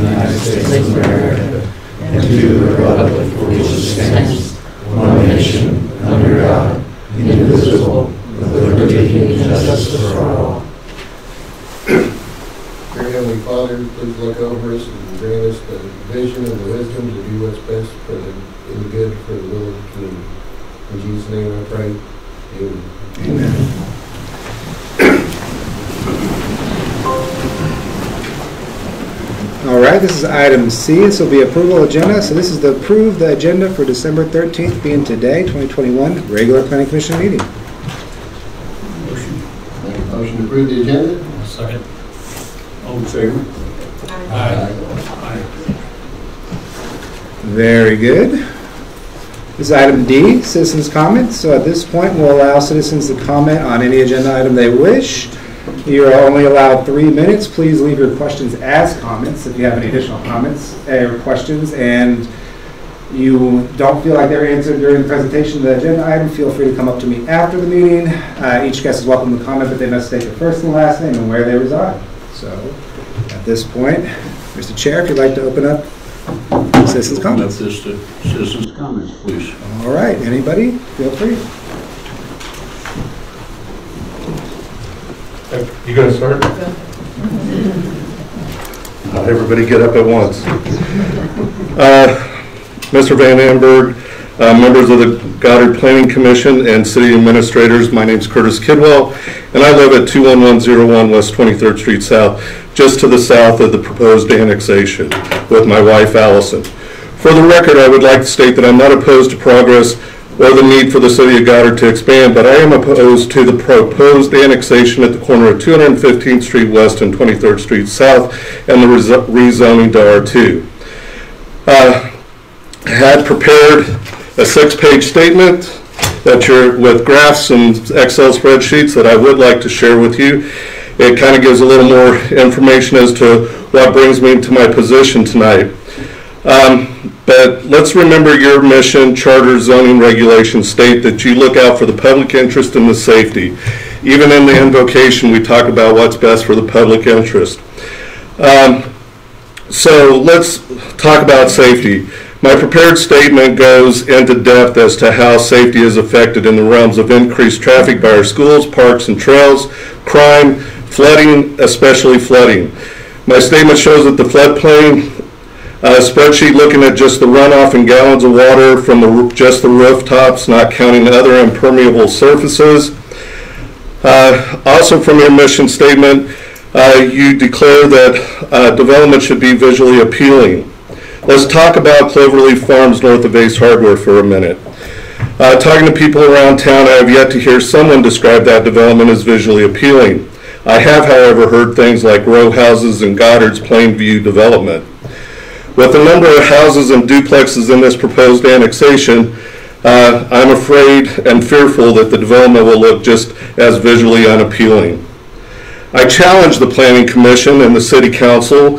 United States of America and to the republic for which it stands, one nation, under God, indivisible, with liberty and justice for all. Dear Heavenly Father, please look over us and grant us the vision and the wisdom to do what's best for the, in the good for the the community. In Jesus' name I pray. Amen. All right, this is item C. This will be approval agenda. So this is the approve the agenda for December 13th, being today, 2021, regular planning commission meeting. Make a motion to approve the agenda? Second. All in favor? Aye. Aye. Very good. This is item D, citizens' comments. So at this point, we'll allow citizens to comment on any agenda item they wish. You're only allowed three minutes. Please leave your questions as comments if you have any additional comments or questions. And you don't feel like they're answered during the presentation of the agenda item, feel free to come up to me after the meeting. Uh, Each guest is welcome to comment, but they must state their first and last name and where they reside. So at this point, Mr. Chair, if you'd like to open up citizens' Open up comments. this to citizens' comments, please. All right, anybody, feel free. You gonna start? Not everybody get up at once. Uh, Mr. Van Amberg, uh, members of the Goddard Planning Commission and city administrators, my name is Curtis Kidwell, and I live at 21101 West 23rd Street South, just to the south of the proposed annexation, with my wife Allison. For the record, I would like to state that I'm not opposed to progress or the need for the city of Goddard to expand, but I am opposed to the proposed annexation at the corner of 215th Street West and 23rd Street South and the rezoning to R2. Uh, I had prepared a six-page statement that you're, with graphs and Excel spreadsheets that I would like to share with you. It kind of gives a little more information as to what brings me to my position tonight. Um, But let's remember your mission, charter, zoning regulations state that you look out for the public interest and the safety. Even in the invocation, we talk about what's best for the public interest. Um, So let's talk about safety. My prepared statement goes into depth as to how safety is affected in the realms of increased traffic by our schools, parks, and trails, crime, flooding, especially flooding. My statement shows that the floodplain uh, spreadsheet looking at just the runoff in gallons of water from the, just the rooftops, not counting other impermeable surfaces. Uh, Also from your mission statement, uh, you declare that uh, development should be visually appealing. Let's talk about Cloverleaf Farms north of Ace Hardware for a minute. Uh, Talking to people around town, I have yet to hear someone describe that development as visually appealing. I have, however, heard things like row houses and Goddard's Plainview development. With the number of houses and duplexes in this proposed annexation, uh, I'm afraid and fearful that the development will look just as visually unappealing. I challenge the Planning Commission and the City Council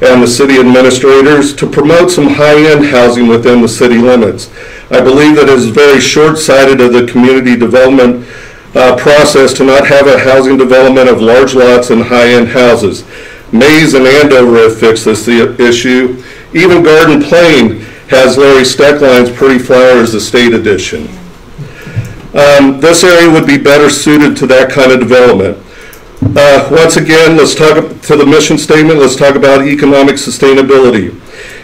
and the city administrators to promote some high-end housing within the city limits. I believe that it is very short-sighted of the community development uh, process to not have a housing development of large lots and high-end houses. Maize and Andover have fixed this issue. Even Garden Plain has Larry Steckline's Pretty Flowers Estate Edition. Um, This area would be better suited to that kind of development. Uh, Once again, let's talk to the mission statement, let's talk about economic sustainability.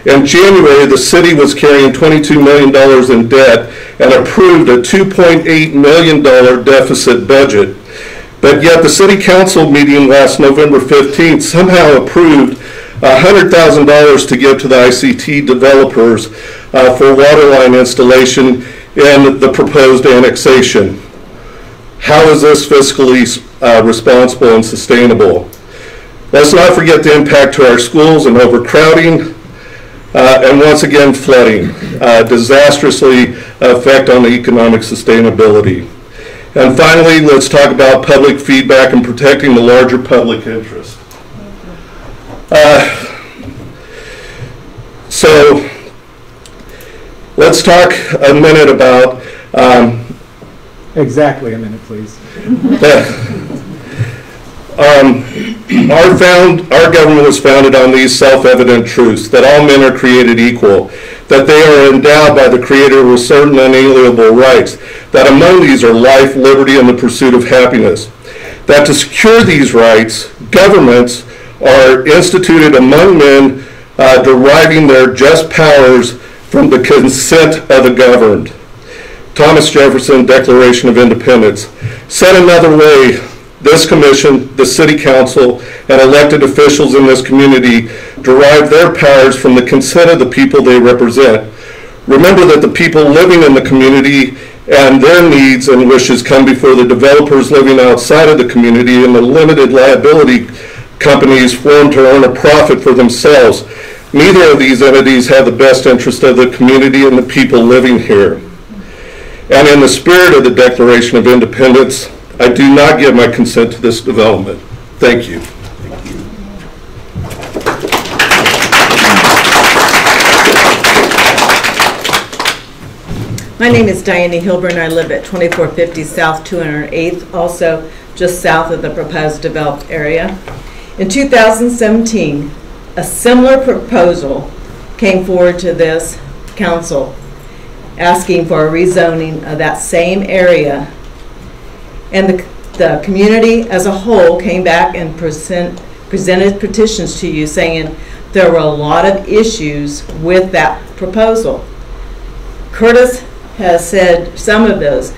In January, the city was carrying $22 million in debt and approved a $2.8 million deficit budget. But yet, the city council meeting last November 15th somehow approved $100,000 to give to the ICT developers uh, for water line installation in the proposed annexation. How is this fiscally uh, responsible and sustainable? Let's not forget the impact to our schools and overcrowding, uh, and once again flooding, uh, disastrously affect on the economic sustainability. And finally, let's talk about public feedback and protecting the larger public interest. Uh, So, let's talk a minute about Um, Exactly a minute, please. Um, Our found, our government was founded on these self-evident truths, that all men are created equal, that they are endowed by the Creator with certain unalienable rights, that among these are life, liberty, and the pursuit of happiness, that to secure these rights, governments are instituted among men uh, deriving their just powers from the consent of the governed. Thomas Jefferson Declaration of Independence. Said another way, this commission, the city council, and elected officials in this community derive their powers from the consent of the people they represent. Remember that the people living in the community and their needs and wishes come before the developers living outside of the community and the limited liability companies formed to earn a profit for themselves. Neither of these entities have the best interest of the community and the people living here. And in the spirit of the Declaration of Independence, I do not give my consent to this development. Thank you. My name is Diane Hilburn. I live at 2450 South 208th, also just south of the proposed developed area. In 2017, a similar proposal came forward to this council asking for a rezoning of that same area. And the, the community as a whole came back and present, presented petitions to you saying there were a lot of issues with that proposal. Curtis has said some of those.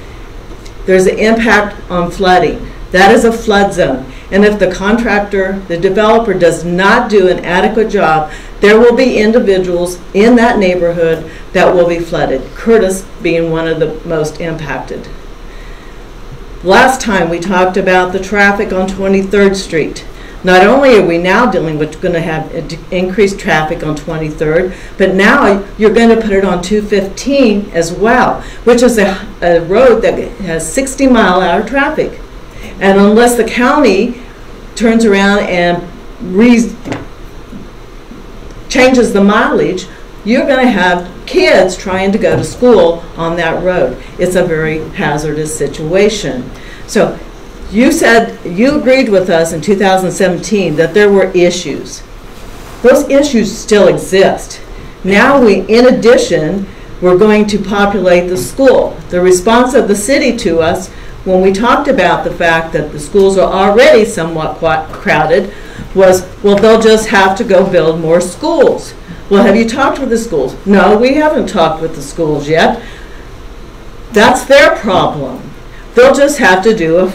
There's an impact on flooding. That is a flood zone. And if the contractor, the developer does not do an adequate job, there will be individuals in that neighborhood that will be flooded, Curtis being one of the most impacted. Last time we talked about the traffic on 23rd Street. Not only are we now dealing with going to have increased traffic on 23rd, but now you're going to put it on 215 as well, which is a, a road that has 60 mile hour traffic. And unless the county turns around and changes the mileage, you're going to have kids trying to go to school on that road. It's a very hazardous situation. So you said, you agreed with us in 2017 that there were issues. Those issues still exist. Now we, in addition, we're going to populate the school. The response of the city to us, when we talked about the fact that the schools are already somewhat crowded, was, well, they'll just have to go build more schools. Well, have you talked with the schools? No, we haven't talked with the schools yet. That's their problem. They'll just have to do a,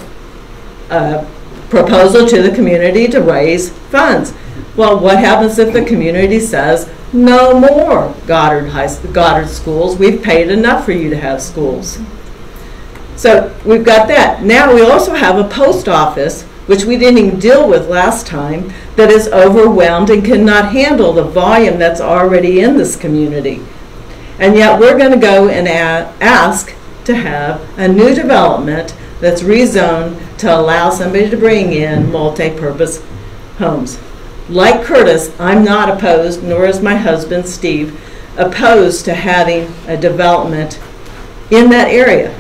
a proposal to the community to raise funds. Well, what happens if the community says, no more Goddard High, Goddard schools, we've paid enough for you to have schools? So we've got that. Now we also have a post office, which we didn't even deal with last time, that is overwhelmed and cannot handle the volume that's already in this community. And yet we're going to go and ask to have a new development that's rezoned to allow somebody to bring in multi-purpose homes. Like Curtis, I'm not opposed, nor is my husband Steve, opposed to having a development in that area.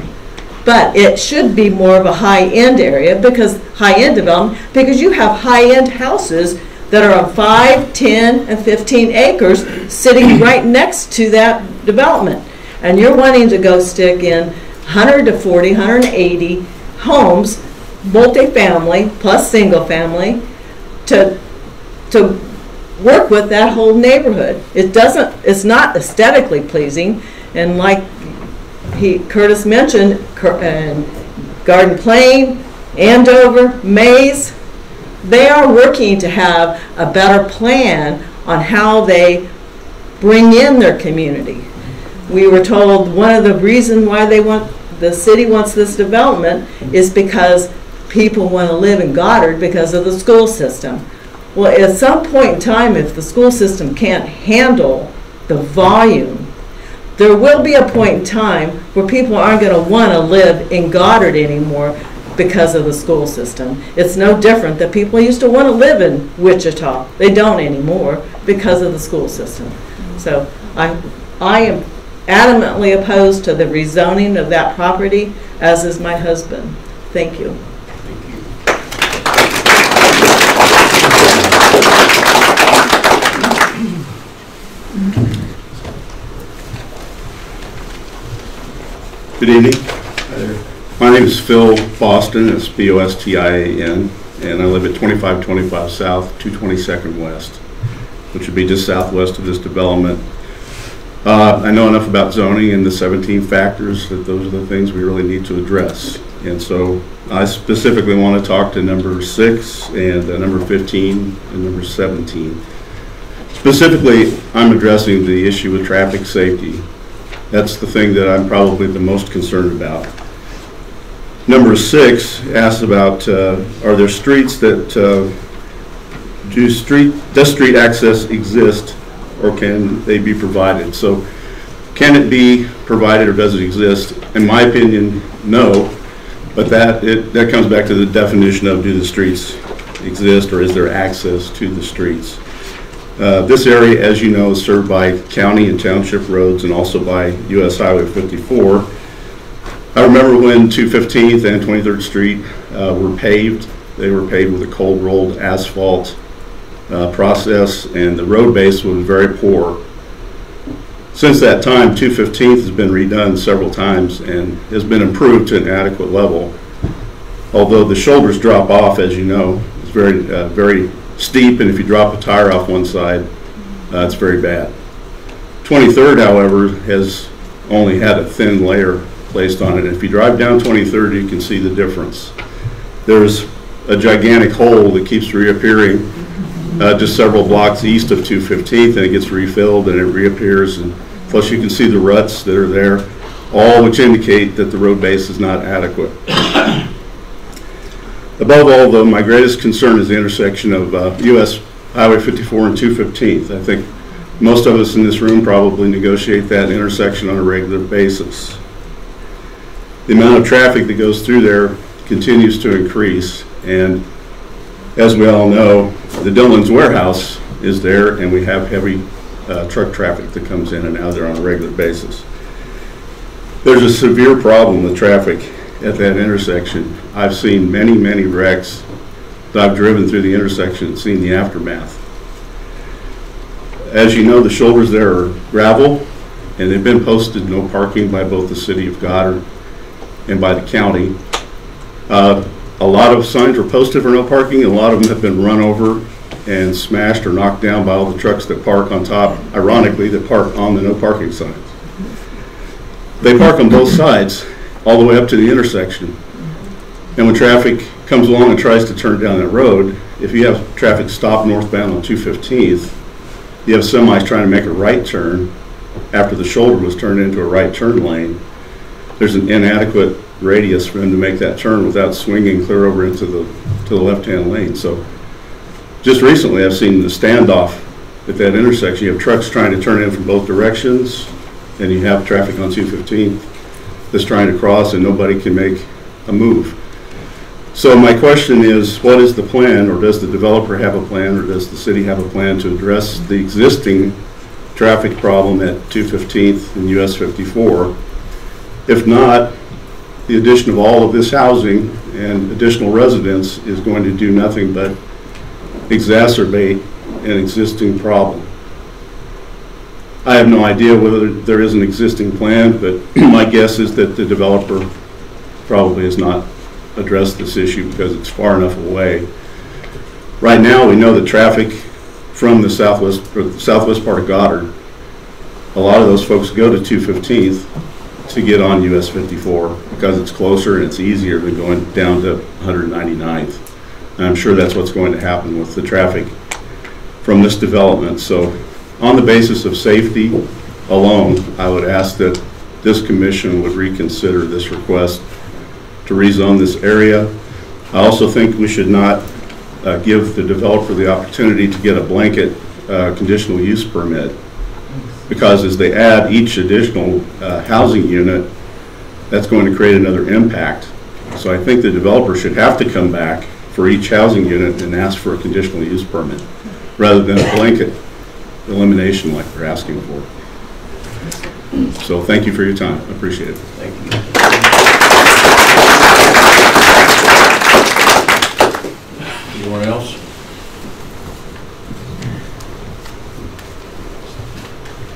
But it should be more of a high-end area because high-end development, because you have high-end houses that are on 5, 10, and 15 acres sitting right next to that development. And you're wanting to go stick in 100 to 40, 180 homes, multifamily plus single-family, to, to work with that whole neighborhood. It doesn't, it's not aesthetically pleasing, and like he, Curtis mentioned, and uh, Garden Plain, Andover, Maize, they are working to have a better plan on how they bring in their community. We were told one of the reasons why they want, the city wants this development is because people want to live in Goddard because of the school system. Well, at some point in time, if the school system can't handle the volume there will be a point in time where people aren't going to want to live in Goddard anymore because of the school system. It's no different that people used to want to live in Wichita. They don't anymore because of the school system. So I, I am adamantly opposed to the rezoning of that property, as is my husband. Thank you. Good evening. My name is Phil Bostian, it's B-O-S-T-I-A-N, and I live at 2525 South, 222nd West, which would be just southwest of this development. Uh, I know enough about zoning and the 17 factors that those are the things we really need to address. And so I specifically want to talk to number six and uh, number 15 and number 17. Specifically, I'm addressing the issue with traffic safety. That's the thing that I'm probably the most concerned about. Number six asks about, uh, are there streets that, uh, do street, does street access exist or can they be provided? So can it be provided or does it exist? In my opinion, no, but that, it, that comes back to the definition of do the streets exist or is there access to the streets? Uh, This area, as you know, is served by county and township roads and also by US Highway 54. I remember when 215th and 23rd Street uh, were paved. They were paved with a cold rolled asphalt uh, process and the road base was very poor. Since that time, 215th has been redone several times and has been improved to an adequate level. Although the shoulders drop off, as you know, it's very, uh, very steep, and if you drop a tire off one side, uh, it's very bad. 23rd, however, has only had a thin layer placed on it. If you drive down 23rd, you can see the difference. There's a gigantic hole that keeps reappearing uh, just several blocks east of 215th, and it gets refilled and it reappears. And plus, you can see the ruts that are there, all which indicate that the road base is not adequate. Above all, though, my greatest concern is the intersection of uh, US Highway 54 and 215th. I think most of us in this room probably negotiate that intersection on a regular basis. The amount of traffic that goes through there continues to increase, and as we all know, the Dillons warehouse is there, and we have heavy uh, truck traffic that comes in and out there on a regular basis. There's a severe problem with traffic at that intersection. I've seen many, many wrecks. that I've driven through the intersection and seen the aftermath. As you know, the shoulders there are gravel, and they've been posted no parking by both the city of Goddard and by the county. Uh, A lot of signs were posted for no parking, a lot of them have been run over and smashed or knocked down by all the trucks that park on top, ironically, that park on the no parking signs. They park on both sides, all the way up to the intersection. And when traffic comes along and tries to turn down that road, if you have traffic stop northbound on 215th, you have semis trying to make a right turn after the shoulder was turned into a right turn lane. There's an inadequate radius for them to make that turn without swinging clear over into the, to the left-hand lane. So just recently, I've seen the standoff at that intersection. You have trucks trying to turn in from both directions, and you have traffic on 215 that's trying to cross, and nobody can make a move. So my question is, what is the plan, or does the developer have a plan, or does the city have a plan to address the existing traffic problem at 215th and US 54? If not, the addition of all of this housing and additional residents is going to do nothing but exacerbate an existing problem. I have no idea whether there is an existing plan, but my guess is that the developer probably has not addressed this issue because it's far enough away. Right now, we know that traffic from the southwest, the southwest part of Goddard, a lot of those folks go to 215th to get on US 54 because it's closer and it's easier than going down to 199th. And I'm sure that's what's going to happen with the traffic from this development. So on the basis of safety alone, I would ask that this commission would reconsider this request to rezone this area. I also think we should not uh, give the developer the opportunity to get a blanket uh, conditional use permit because as they add each additional uh, housing unit, that's going to create another impact. So I think the developer should have to come back for each housing unit and ask for a conditional use permit rather than a blanket elimination like they're asking for. So thank you for your time. I appreciate it. Thank you. Anyone else?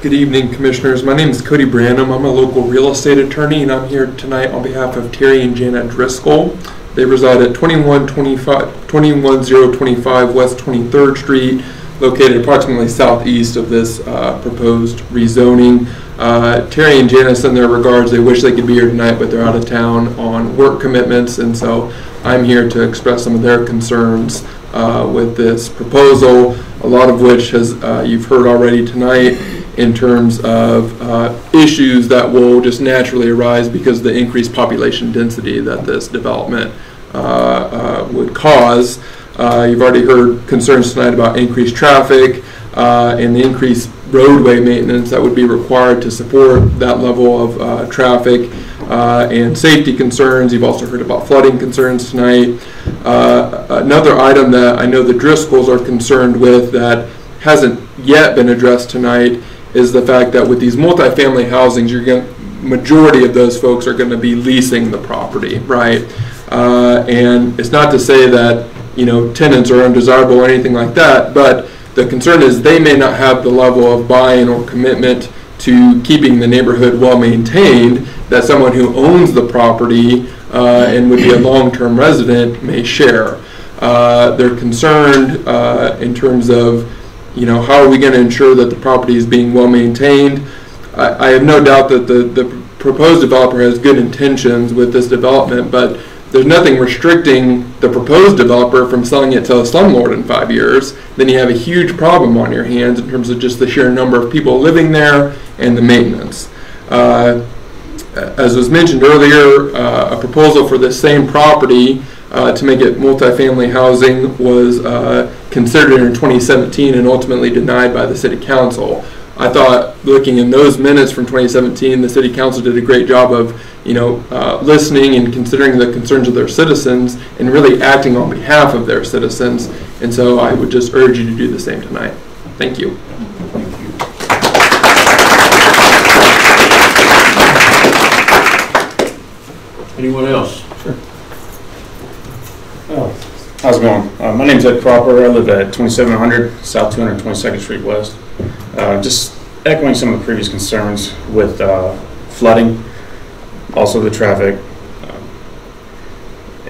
Good evening, Commissioners. My name is Cody Branham. I'm a local real estate attorney, and I'm here tonight on behalf of Terry and Janet Driscoll. They reside at 2125 21025 West 23rd Street, located approximately southeast of this uh, proposed rezoning. Uh, Terry and Janice, in their regards. They wish they could be here tonight, but they're out of town on work commitments, and so I'm here to express some of their concerns uh, with this proposal, a lot of which has, uh, you've heard already tonight in terms of uh, issues that will just naturally arise because of the increased population density that this development uh, would cause. Uh, You've already heard concerns tonight about increased traffic uh, and the increased roadway maintenance that would be required to support that level of uh, traffic uh, and safety concerns. You've also heard about flooding concerns tonight. Uh, Another item that I know the Driscolls are concerned with that hasn't yet been addressed tonight is the fact that with these multifamily housings, you're going, majority of those folks are going to be leasing the property, right? Uh, And it's not to say that, you know, tenants are undesirable or anything like that, but the concern is they may not have the level of buy-in or commitment to keeping the neighborhood well-maintained that someone who owns the property uh, and would be a long-term resident may share. Uh, They're concerned uh, in terms of, you know, how are we going to ensure that the property is being well-maintained? I I have no doubt that the the proposed developer has good intentions with this development, but there's nothing restricting the proposed developer from selling it to a slumlord in five years, then you have a huge problem on your hands in terms of just the sheer number of people living there and the maintenance. Uh, As was mentioned earlier, uh, a proposal for this same property uh, to make it multifamily housing was uh, considered in 2017 and ultimately denied by the city council. I thought, looking in those minutes from 2017, the city council did a great job of, you know, uh, listening and considering the concerns of their citizens and really acting on behalf of their citizens. And so I would just urge you to do the same tonight. Thank you. Anyone else? Sure. Oh, How's it going? Uh, My name's Ed Cropper. I live at 2700 South 222nd Street West. Uh, Just echoing some of the previous concerns with uh, flooding, also the traffic. Um,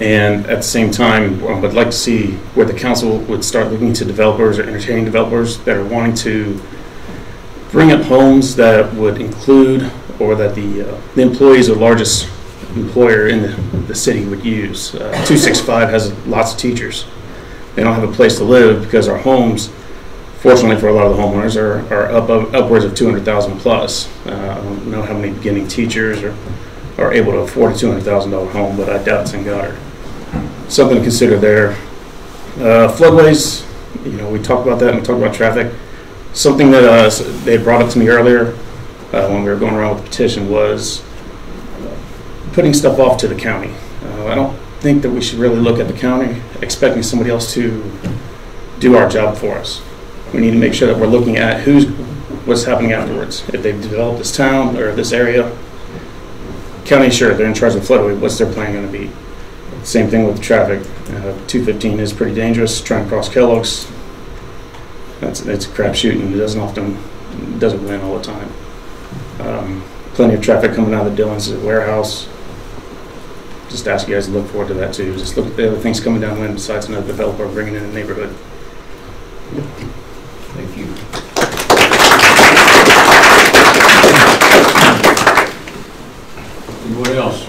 And at the same time, I would like to see where the council would start looking to developers or entertaining developers that are wanting to bring up homes that would include, or that the uh, the employees the largest employer in the, the city would use. Uh, 265 has lots of teachers. They don't have a place to live because our homes, fortunately for a lot of the homeowners, are, are up, up upwards of 200,000 plus. Uh, I don't know how many beginning teachers are, are able to afford a $200,000 home, but I doubt it's in Goddard. Something to consider there. Uh, floodways, you know, we talked about that and we talked about traffic. Something that uh, they brought up to me earlier uh, when we were going around with the petition was putting stuff off to the county. Uh, I don't think that we should really look at the county expecting somebody else to do our job for us. We need to make sure that we're looking at who's, what's happening afterwards. If they've developed this town or this area, county, sure, they're in charge of floodway, what's their plan gonna be? Same thing with the traffic. Uh, 215 is pretty dangerous, trying to cross Kellogg's. That's, it's a crapshoot it doesn't often, doesn't win all the time. Um, Plenty of traffic coming out of the Dillons warehouse. Just ask you guys to look forward to that too. Just look at the other things coming down downwind besides another developer bringing in a neighborhood. Thank you. Else?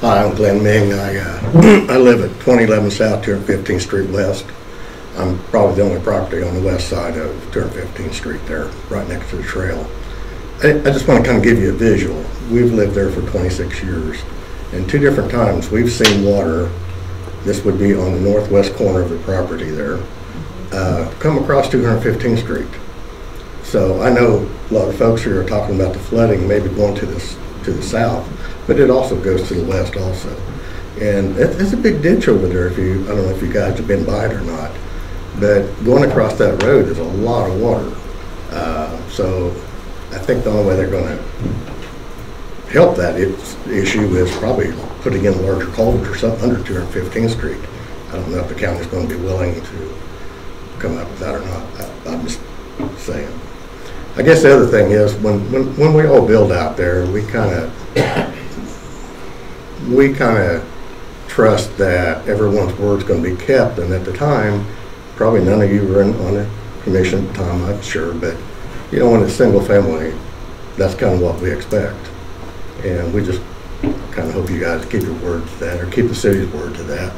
Hi, I'm Glenn Ming. I, uh, I live at 2011 South, 215th Street West. I'm probably the only property on the west side of 215th Street there, right next to the trail. I, I just want to kind of give you a visual. We've lived there for 26 years. And two different times, we've seen water, this would be on the northwest corner of the property there, uh, come across 215th Street. So I know a lot of folks here are talking about the flooding maybe going to the, to the south, but it also goes to the west also. And it, it's a big ditch over there if you, I don't know if you guys have been by it or not. But going across that road is a lot of water. Uh, so I think the only way they're gonna help that is- issue is probably putting in a larger culvert or something under 215th Street. I don't know if the county's gonna be willing to come up with that or not. I- I'm just saying. I guess the other thing is, when, when, when we all build out there, we kind of, we kind of trust that everyone's word's going to be kept, and at the time, probably none of you were in, on the commission at the time, I'm sure, but, you know, when it's single family, that's kind of what we expect. And we just kind of hope you guys keep your word to that, or keep the city's word to that,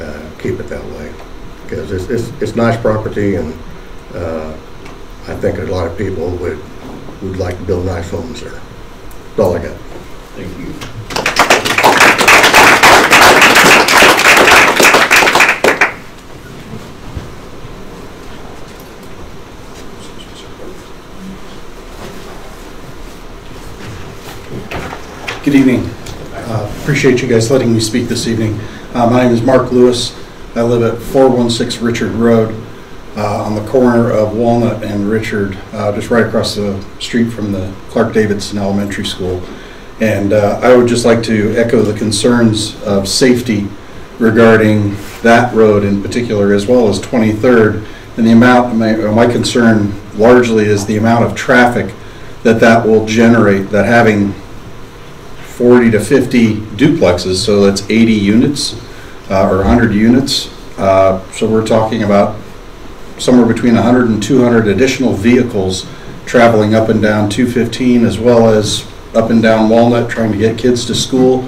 uh, keep it that way. Because it's, it's, it's nice property, and, uh, I think a lot of people would, would like to build nice homes there. That's all I got. Thank you. Good evening. Uh, Appreciate you guys letting me speak this evening. Uh, My name is Mark Lewis. I live at 416 Richard Road uh, on the corner of Walnut and Richard, uh, just right across the street from the Clark Davidson Elementary School. And uh, I would just like to echo the concerns of safety regarding that road in particular, as well as 23rd. And the amount, my my concern largely is the amount of traffic that that will generate, that having 40 to 50 duplexes, so that's 80 units or 100 units. Uh, So we're talking about somewhere between 100 and 200 additional vehicles traveling up and down 215 as well as up and down Walnut trying to get kids to school.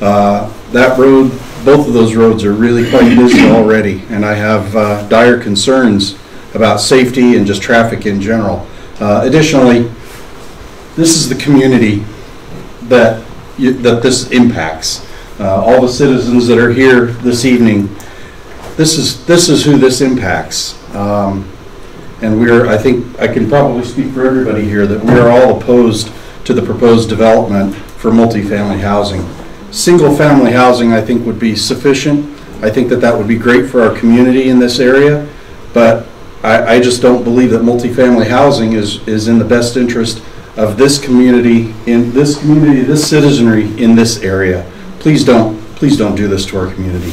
Uh, That road, both of those roads are really quite busy already, and I have uh, dire concerns about safety and just traffic in general. Uh, Additionally, this is the community that, you- that this impacts. Uh, All the citizens that are here this evening, this is, this is who this impacts. Um, And we're, I think, I can probably speak for everybody here, that we are all opposed to the proposed development for multifamily housing. Single-family housing, I think, would be sufficient. I think that that would be great for our community in this area, but I, I just don't believe that multifamily housing is, is in the best interest of this community, in this community, this citizenry in this area. Please don't, please don't do this to our community.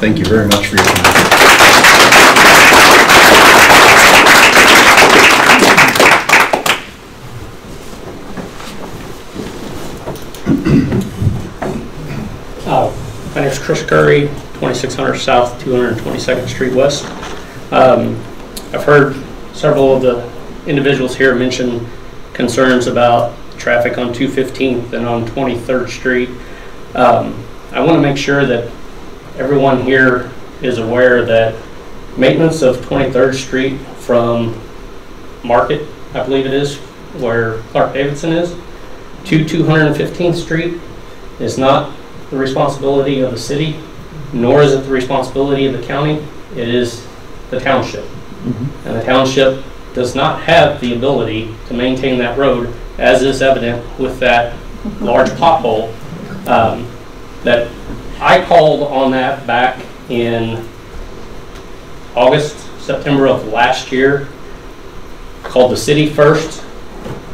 Thank you very much for your time. Uh, My name's Chris Curry, 2600 South, 222nd Street West. Um, I've heard several of the individuals here mention concerns about traffic on 215th and on 23rd Street. Um, I want to make sure that everyone here is aware that maintenance of 23rd Street from Market, I believe it is, where Clark Davidson is, to 215th Street is not the responsibility of the city, nor is it the responsibility of the county. It is the township. And the township does not have the ability to maintain that road, as is evident with that large pothole. Um, That I called on that back in August, September of last year. Called the city first.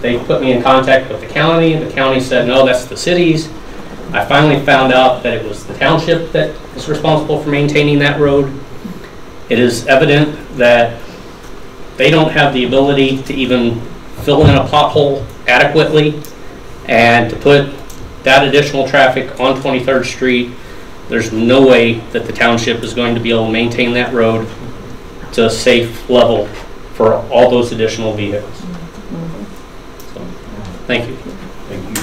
They put me in contact with the county. The county said, no, that's the city's. I finally found out that it was the township that is responsible for maintaining that road. It is evident that they don't have the ability to even fill in a pothole adequately and to put that additional traffic on 23rd Street. There's no way that the township is going to be able to maintain that road to a safe level for all those additional vehicles. So, Thank you. Thank you.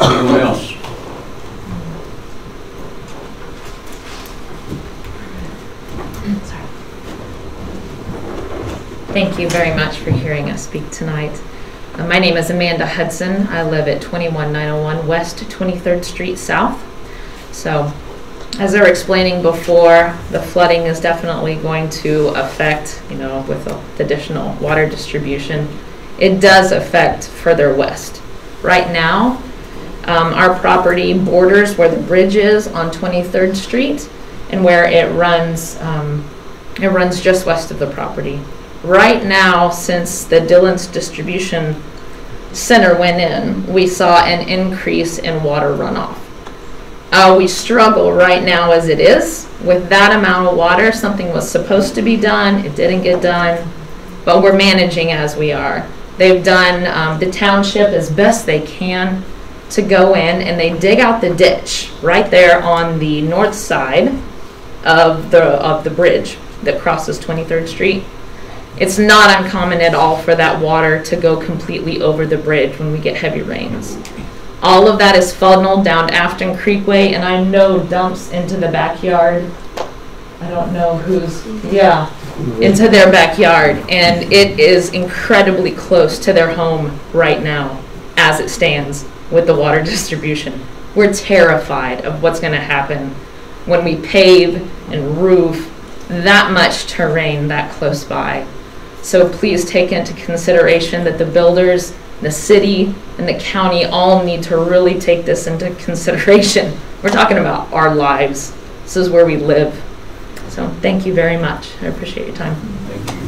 Anyone else? Thank you very much for hearing us speak tonight. Uh, My name is Amanda Hudson. I live at 21901 West 23rd Street South. So, as they were explaining before, the flooding is definitely going to affect, you know, with the additional water distribution it does affect further west. Right now, um, our property borders where the bridge is on 23rd Street and where it runs, um, it runs just west of the property. Right now, since the Dillons distribution center went in, we saw an increase in water runoff. Uh, we struggle right now as it is with that amount of water. Something was supposed to be done, it didn't get done, but we're managing as we are. They've done um, the township as best they can to go in and they dig out the ditch right there on the north side of the of the bridge that crosses 23rd Street. It's not uncommon at all for that water to go completely over the bridge when we get heavy rains. All of that is funneled down Afton Creekway and I know dumps into the backyard. I don't know who's, yeah, into their backyard. And it is incredibly close to their home right now as it stands with the water distribution. We're terrified of what's going to happen when we pave and roof that much terrain that close by. So please take into consideration that the builders, the city, and the county all need to really take this into consideration. We're talking about our lives. This is where we live. So thank you very much. I appreciate your time. Thank you.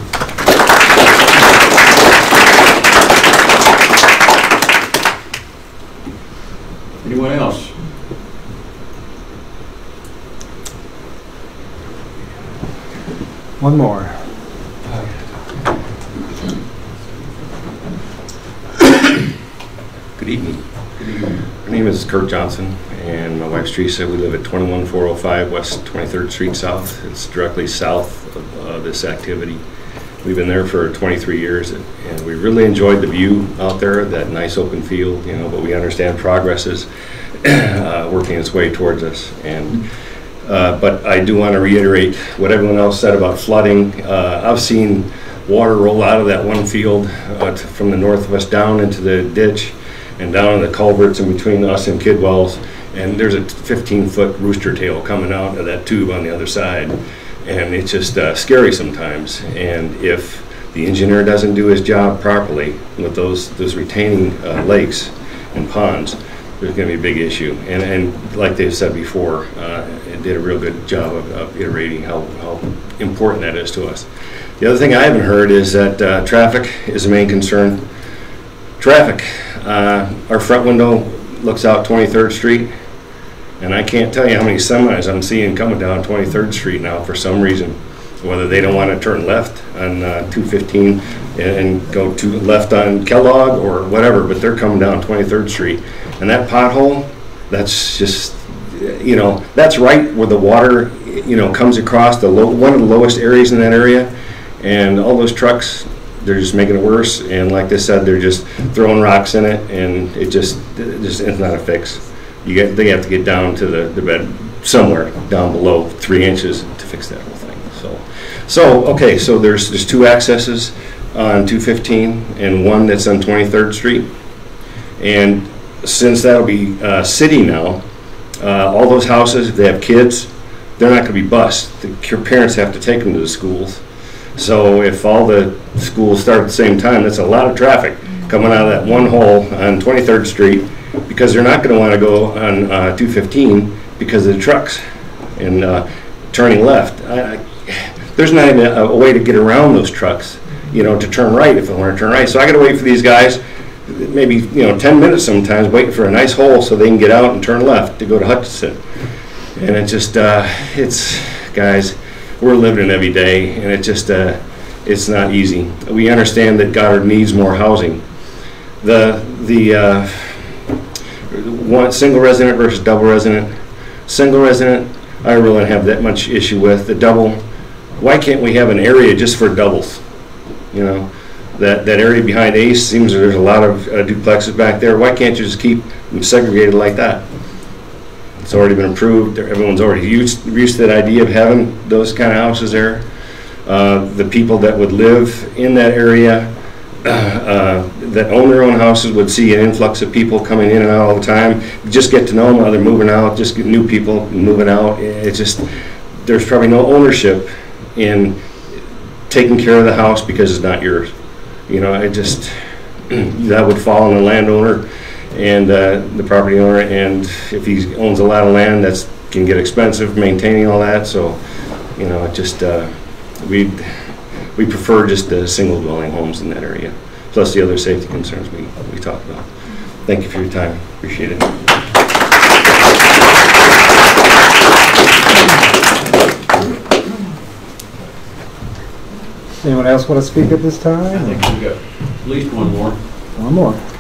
Anyone else? One more. Good evening. My name is Kirk Johnson, and my wife's Teresa. We live at 21405 West 23rd Street South. It's directly south of uh, this activity. We've been there for 23 years, and and we really enjoyed the view out there, that nice open field, you know, but we understand progress is uh, working its way towards us. And uh, But I do want to reiterate what everyone else said about flooding. Uh, I've seen water roll out of that one field uh, from the north of us down into the ditch and down in the culverts in between us and Kidwell's. And there's a 15-foot rooster tail coming out of that tube on the other side. And it's just uh, scary sometimes. And if the engineer doesn't do his job properly with those, those retaining uh, lakes and ponds, there's going to be a big issue. And, and like they've said before, uh, it did a real good job of, of iterating how, how important that is to us. The other thing I haven't heard is that uh, traffic is the main concern. Traffic, uh, our front window looks out 23rd Street, and I can't tell you how many semis I'm seeing coming down 23rd Street now for some reason. Whether they don't want to turn left on uh, 215 and, go to left on Kellogg or whatever, but they're coming down 23rd Street. And that pothole, that's just, you know, that's right where the water, you know, comes across the low, one of the lowest areas in that area. And all those trucks, they're just making it worse. And like they said, they're just throwing rocks in it, and it just, it just it's not a fix. You get, they have to get down to the, the bed somewhere down below three inches to fix that whole thing. So, so okay, so there's there's two accesses on 215 and one that's on 23rd Street. And since that'll be uh, city now, uh, all those houses, if they have kids, they're not going to be bused. The your parents have to take them to the schools. So if all the schools start at the same time, that's a lot of traffic coming out of that one hole on 23rd Street because they're not going to want to go on uh, 215 because of the trucks and uh, turning left. I, I, there's not even a, a way to get around those trucks, you know, to turn right if I want to turn right. So I got to wait for these guys, maybe you know, 10 minutes sometimes, waiting for a nice hole so they can get out and turn left to go to Hutchinson. And it just, uh, it's, guys, we're living it every day, and it just, uh, it's not easy. We understand that Goddard needs more housing. The, the, uh, one, single resident versus double resident. Single resident, I really don't have that much issue with. The double, why can't we have an area just for doubles? You know, that, that area behind Ace seems there's a lot of uh, duplexes back there. Why can't you just keep them segregated like that? It's already been approved. Everyone's already used, used to that idea of having those kind of houses there. Uh, the people that would live in that area, uh, that own their own houses would see an influx of people coming in and out all the time. Just get to know them while they're moving out, just get new people moving out. It's just, there's probably no ownership in taking care of the house because it's not yours. You know, I just, that would fall on the landowner and uh, the property owner, and if he owns a lot of land, that's, can get expensive maintaining all that, so, you know, it just, uh, we, we prefer just the single dwelling homes in that area, plus the other safety concerns we, we talked about. Thank you for your time, appreciate it. Anyone else want to speak at this time? I think we've got at least one more. One more.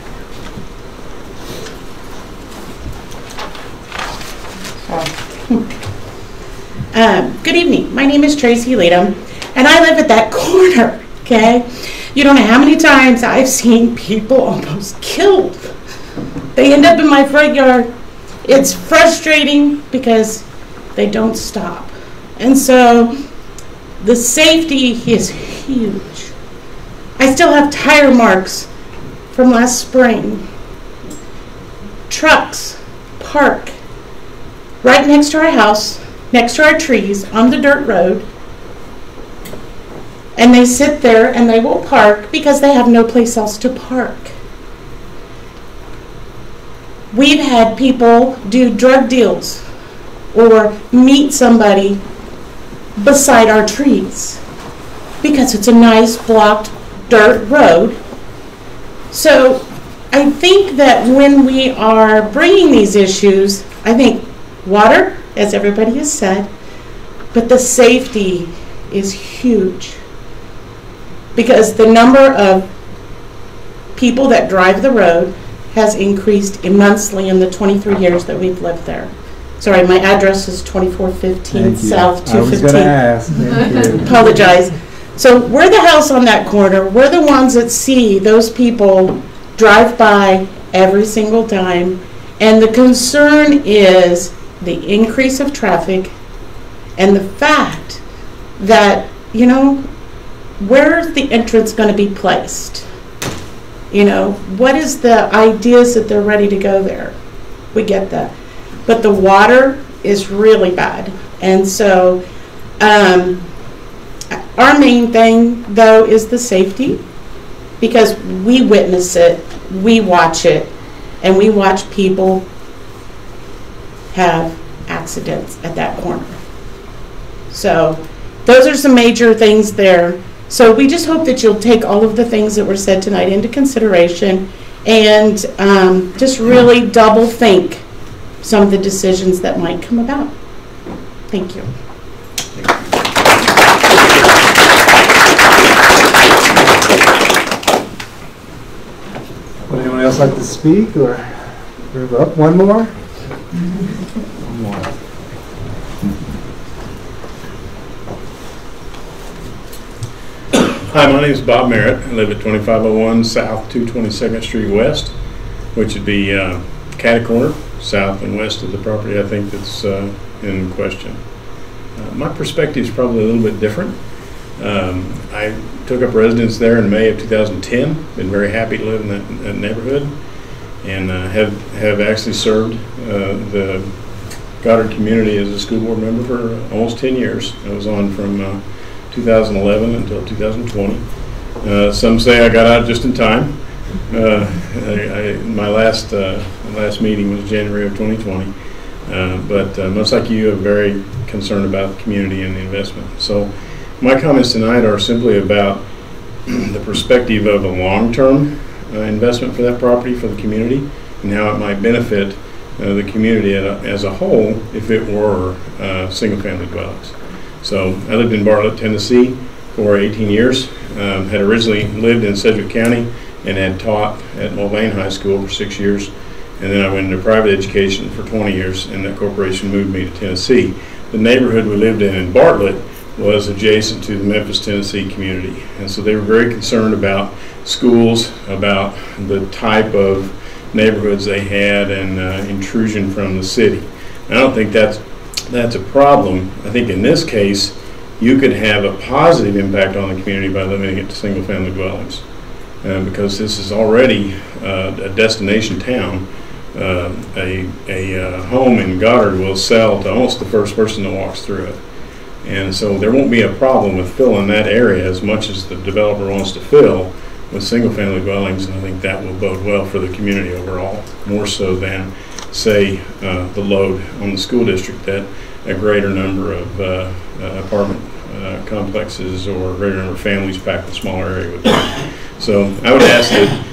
Um, good evening. My name is Tracy Leadham, and I live at that corner. Okay, you don't know how many times I've seen people almost killed. They end up in my front yard. It's frustrating because they don't stop, and so the safety is huge. I still have tire marks from last spring. Trucks park right next to our house, next to our trees, on the dirt road. And they sit there and they will park because they have no place else to park. We've had people do drug deals or meet somebody beside our trees because it's a nice blocked dirt road. So I think that when we are bringing these issues, I think water, as everybody has said, but the safety is huge. Because the number of people that drive the road has increased immensely in the 23 years that we've lived there. Sorry, my address is 2415 Thank you. South I was 215. gonna ask. Apologize. So we're the house on that corner. We're the ones that see those people drive by every single time. And the concern is the increase of traffic and the fact that, you know, where's the entrance going to be placed? You know, what is the ideas that they're ready to go there? We get that. But the water is really bad. And so, um, our main thing, though, is the safety, because we witness it, we watch it, and we watch people have accidents at that corner. So, those are some major things there. So we just hope that you'll take all of the things that were said tonight into consideration and um, just really double think some of the decisions that might come about. Thank you. Would anyone else like to speak or, or up one more? Hi, my name is Bob Merritt. I live at 2501 South 222nd Street West, which would be uh, catty corner, south and west of the property I think that's uh, in question. Uh, My perspective is probably a little bit different. Um, I took up residence there in May of 2010. Been very happy to live in that, that neighborhood, and uh, have have actually served uh, the Goddard community as a school board member for almost 10 years. I was on from uh, 2011 until 2020. Uh, some say I got out just in time. Uh, I, I, my last last meeting was January of 2020. Uh, but much like you, I'm very concerned about the community and the investment. So my comments tonight are simply about the perspective of a long-term uh, investment for that property for the community and how it might benefit uh, the community a- as a whole if it were uh, single-family dwellings. So I lived in Bartlett, Tennessee for 18 years. Um, had originally lived in Sedgwick County and had taught at Mulvane High School for six years. And then I went into private education for 20 years, and that corporation moved me to Tennessee. The neighborhood we lived in in Bartlett was adjacent to the Memphis, Tennessee community. And so they were very concerned about schools, about the type of neighborhoods they had, and uh, intrusion from the city. I don't think that's that's a problem. I think in this case, you could have a positive impact on the community by limiting it to single-family dwellings. Uh, because this is already uh, a destination town. Uh, a a uh, home in Goddard will sell to almost the first person that walks through it. And so there won't be a problem with filling that area as much as the developer wants to fill with single-family dwellings, and I think that will bode well for the community overall, more so than, say, uh, the load on the school district that a greater number of uh, uh, apartment uh, complexes or a greater number of families packed in a smaller area would. So I would ask that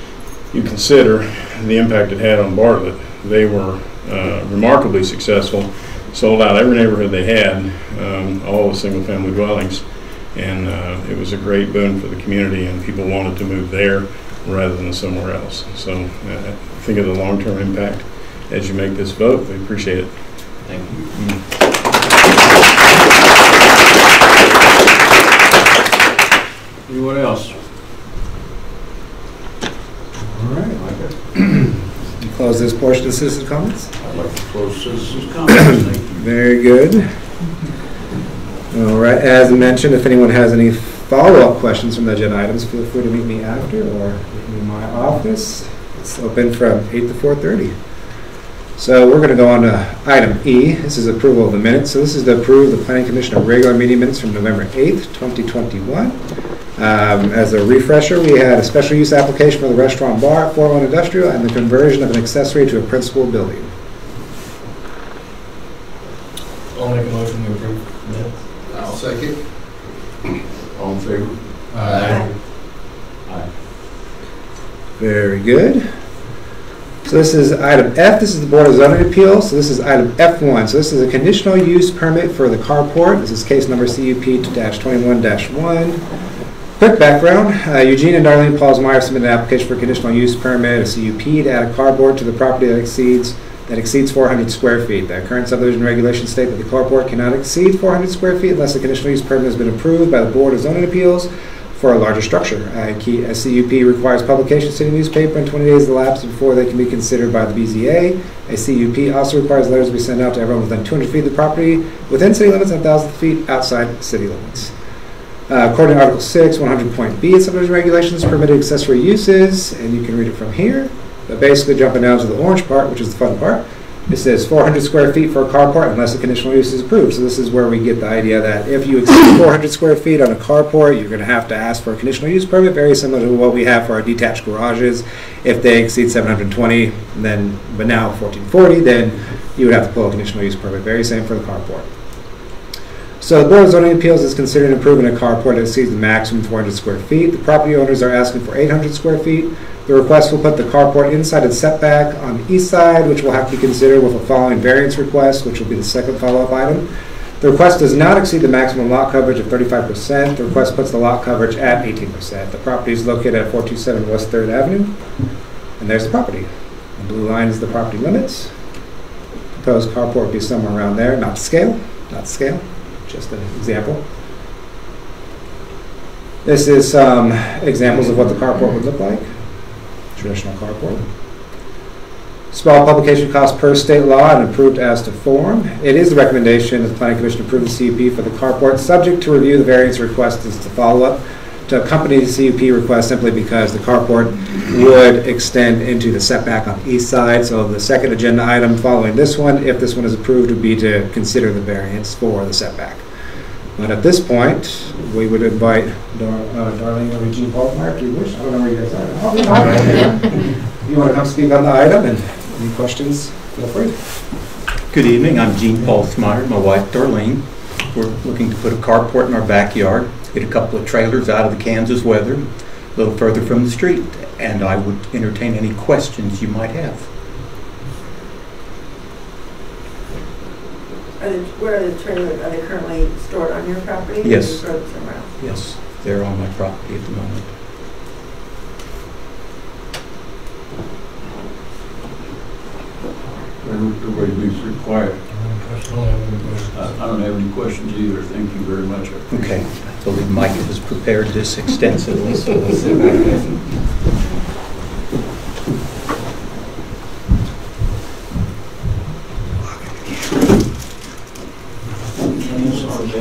you consider the impact it had on Bartlett. They were uh, remarkably successful, sold out every neighborhood they had, um, all the single-family dwellings, and uh, it was a great boon for the community, and people wanted to move there rather than somewhere else. So uh, think of the long-term impact as you make this vote. We appreciate it. Thank you. Anyone else? All right. Close this portion of citizen comments. I'd like to close citizens' comments. Thank you. Very good. All right, as mentioned, if anyone has any follow-up questions from the agenda items, feel free to meet me after or in my office. It's open from 8 to 4:30. So we're going to go on to item E. This is approval of the minutes. So this is to approve the planning commission of regular meeting minutes from November 8th, 2021. Um, As a refresher, we had a special use application for the restaurant bar at 401 Industrial and the conversion of an accessory to a principal building. I'll make a motion to approve minutes. I'll second. All in favor? Aye. Aye. Very good. So this is item F, this is the Board of Zoning Appeals, so this is item F1. So this is a conditional use permit for the carport, this is case number CUP-21-1. Quick background, uh, Eugene and Darlene Paulsmeyer submitted an application for a conditional use permit, a CUP, to add a carport to the property that exceeds, that exceeds 400 square feet. The current subdivision regulations state that the carport cannot exceed 400 square feet unless a conditional use permit has been approved by the Board of Zoning Appeals for a larger structure. Uh, key- A CUP requires publication in the newspaper and 20 days elapsed before they can be considered by the BZA. A CUP also requires letters to be sent out to everyone within 200 feet of the property, within city limits and 1,000 feet outside city limits. Uh, According to Article 6, 100.b of subdivision regulations, permitted accessory uses, and you can read it from here. But basically jumping down to the orange part, which is the fun part, it says 400 square feet for a carport unless the conditional use is approved. So this is where we get the idea that if you exceed 400 square feet on a carport, you're going to have to ask for a conditional use permit, very similar to what we have for our detached garages. If they exceed 720, then, but now 1440, then you would have to pull a conditional use permit, very same for the carport. So the Board of Zoning Appeals is considering approving a carport that exceeds the maximum 400 square feet. The property owners are asking for 800 square feet. The request will put the carport inside its setback on the east side, which will have to be considered with a following variance request, which will be the second follow-up item. The request does not exceed the maximum lot coverage of 35%. The request puts the lot coverage at 18%. The property is located at 427 West Third Avenue, and there's the property. The blue line is the property limits. Proposed carport would be somewhere around there, not scale, not scale, just an example. This is some examples of what the carport would look like, traditional carport. Small publication cost per state law and approved as to form. It is the recommendation that the planning commission to approve the CUP for the carport, subject to review the variance request as to follow-up to accompany the CUP request simply because the carport would extend into the setback on the east side. So the second agenda item following this one, if this one is approved, would be to consider the variance for the setback. But at this point, we would invite Dar- uh, Darlene or Eugene Paulmeyer, if you wish. I don't know where you guys are. Oh, hi. You want to come speak on the item and any questions, feel free. Good evening, I'm Gene Paulsmeyer, my wife Darlene. We're looking to put a carport in our backyard, get a couple of trailers out of the Kansas weather, a little further from the street, and I would entertain any questions you might have. Are the, where are the trailers, are they currently stored on your property? or Yes. you stored somewhere else? Yes, they're on my property at the moment. Everybody be pretty quiet. I I don't have any questions either. Thank you very much. Okay, it. I believe Mike has prepared this extensively, so I'll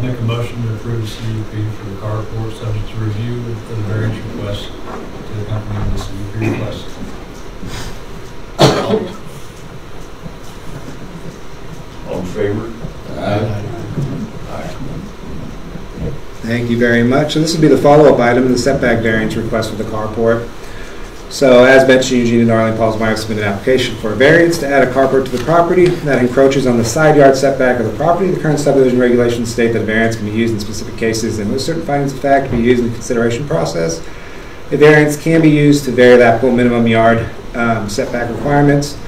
make a motion to approve the CUP for the carport, subject to review for the variance request to the company on the CUP request. I'll favor? Thank you very much. So this would be the follow-up item, the setback variance request for the carport. So as mentioned, Eugene and Arlene Paulsmeyer submitted an application for a variance to add a carport to the property that encroaches on the side yard setback of the property. The current subdivision regulations state that a variance can be used in specific cases and with certain findings of fact be used in the consideration process. A variance can be used to vary the applicable minimum yard um, setback requirements.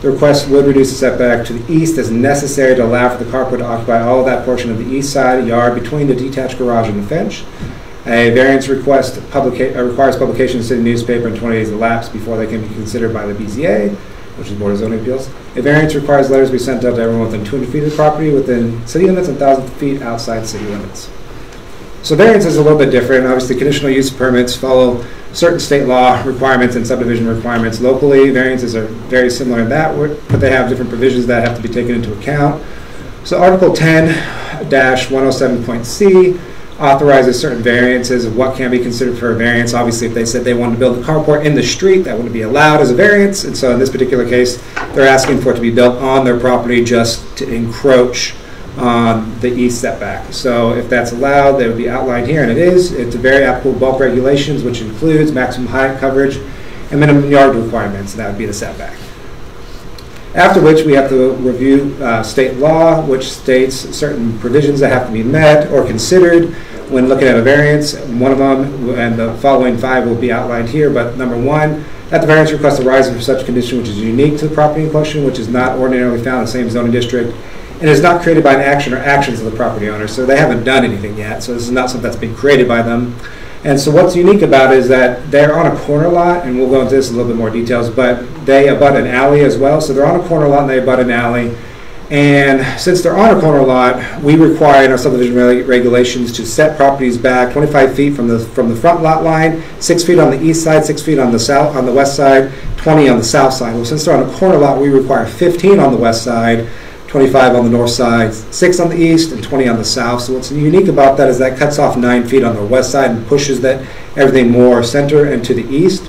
The request would reduce the setback to the east as necessary to allow for the carport to occupy all of that portion of the east side yard between the detached garage and the fence. A variance request publica- uh, requires publication in the city newspaper and 20 days elapsed before they can be considered by the BZA, which is Board of Zoning Appeals. A variance requires letters be sent out to everyone within 200 feet of the property within city limits and 1,000 feet outside city limits. So variance is a little bit different. Obviously, conditional use permits follow certain state law requirements and subdivision requirements locally. Variances are very similar in that, but they have different provisions that have to be taken into account. So Article 10-107.c authorizes certain variances of what can be considered for a variance. Obviously, if they said they wanted to build a carport in the street, that wouldn't be allowed as a variance. And so in this particular case, they're asking for it to be built on their property just to encroach on the east setback. So if that's allowed, they would be outlined here, and it is. It's a very applicable bulk regulations, which includes maximum height coverage and minimum yard requirements, and that would be the setback. After which, we have to review uh, state law, which states certain provisions that have to be met or considered when looking at a variance. One of them, and the following five will be outlined here, but number one, that the variance request arises from such condition which is unique to the property in question, which is not ordinarily found in the same zoning district, and is not created by an action or actions of the property owner. So they haven't done anything yet, so this is not something that's been created by them. And so what's unique about it is that they're on a corner lot, and we'll go into this in a little bit more details, but they abut an alley as well. So they're on a corner lot and they abut an alley. And since they're on a corner lot, we require in our subdivision reg- regulations to set properties back 25 feet from the, from the front lot line, six feet on the east side, six feet on the south, on the west side, 20 on the south side. Well, since they're on a corner lot, we require 15 on the west side, 25 on the north side, 6 on the east, and 20 on the south. So what's unique about that is that cuts off 9 feet on the west side and pushes that everything more center and to the east.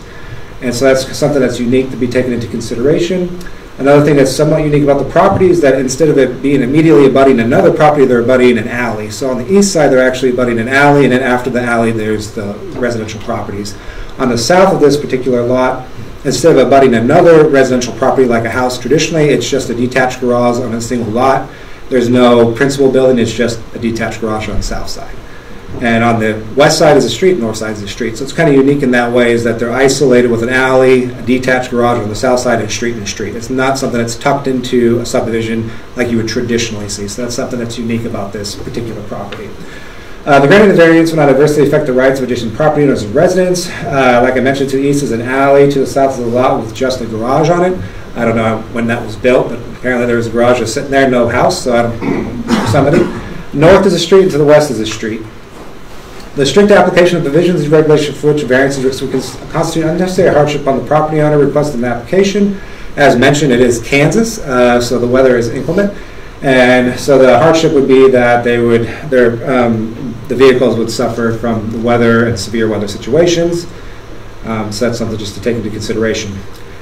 And so that's something that's unique to be taken into consideration. Another thing that's somewhat unique about the property is that instead of it being immediately abutting another property, they're abutting an alley. So on the east side, they're actually abutting an alley, and then after the alley, there's the residential properties. On the south of this particular lot, instead of abutting another residential property like a house traditionally, it's just a detached garage on a single lot. There's no principal building, it's just a detached garage on the south side. And on the west side is a street, north side is a street. So it's kind of unique in that way is that they're isolated with an alley, a detached garage on the south side, and street and street. It's not something that's tucked into a subdivision like you would traditionally see. So that's something that's unique about this particular property. Uh, the granting of the variance will not adversely affect the rights of adjacent property owners and residents. Uh, like I mentioned, to the east is an alley, to the south is a lot with just a garage on it. I don't know when that was built, but apparently there was a garage just sitting there, no house, so I don't, somebody. North is a street, and to the west is a street. The strict application of provisions and regulations for which variances would constitute unnecessary hardship on the property owner requesting an application. As mentioned, it is Kansas, uh, so the weather is inclement. And so the hardship would be that they would, their, um, the vehicles would suffer from the weather and severe weather situations. Um, so that's something just to take into consideration.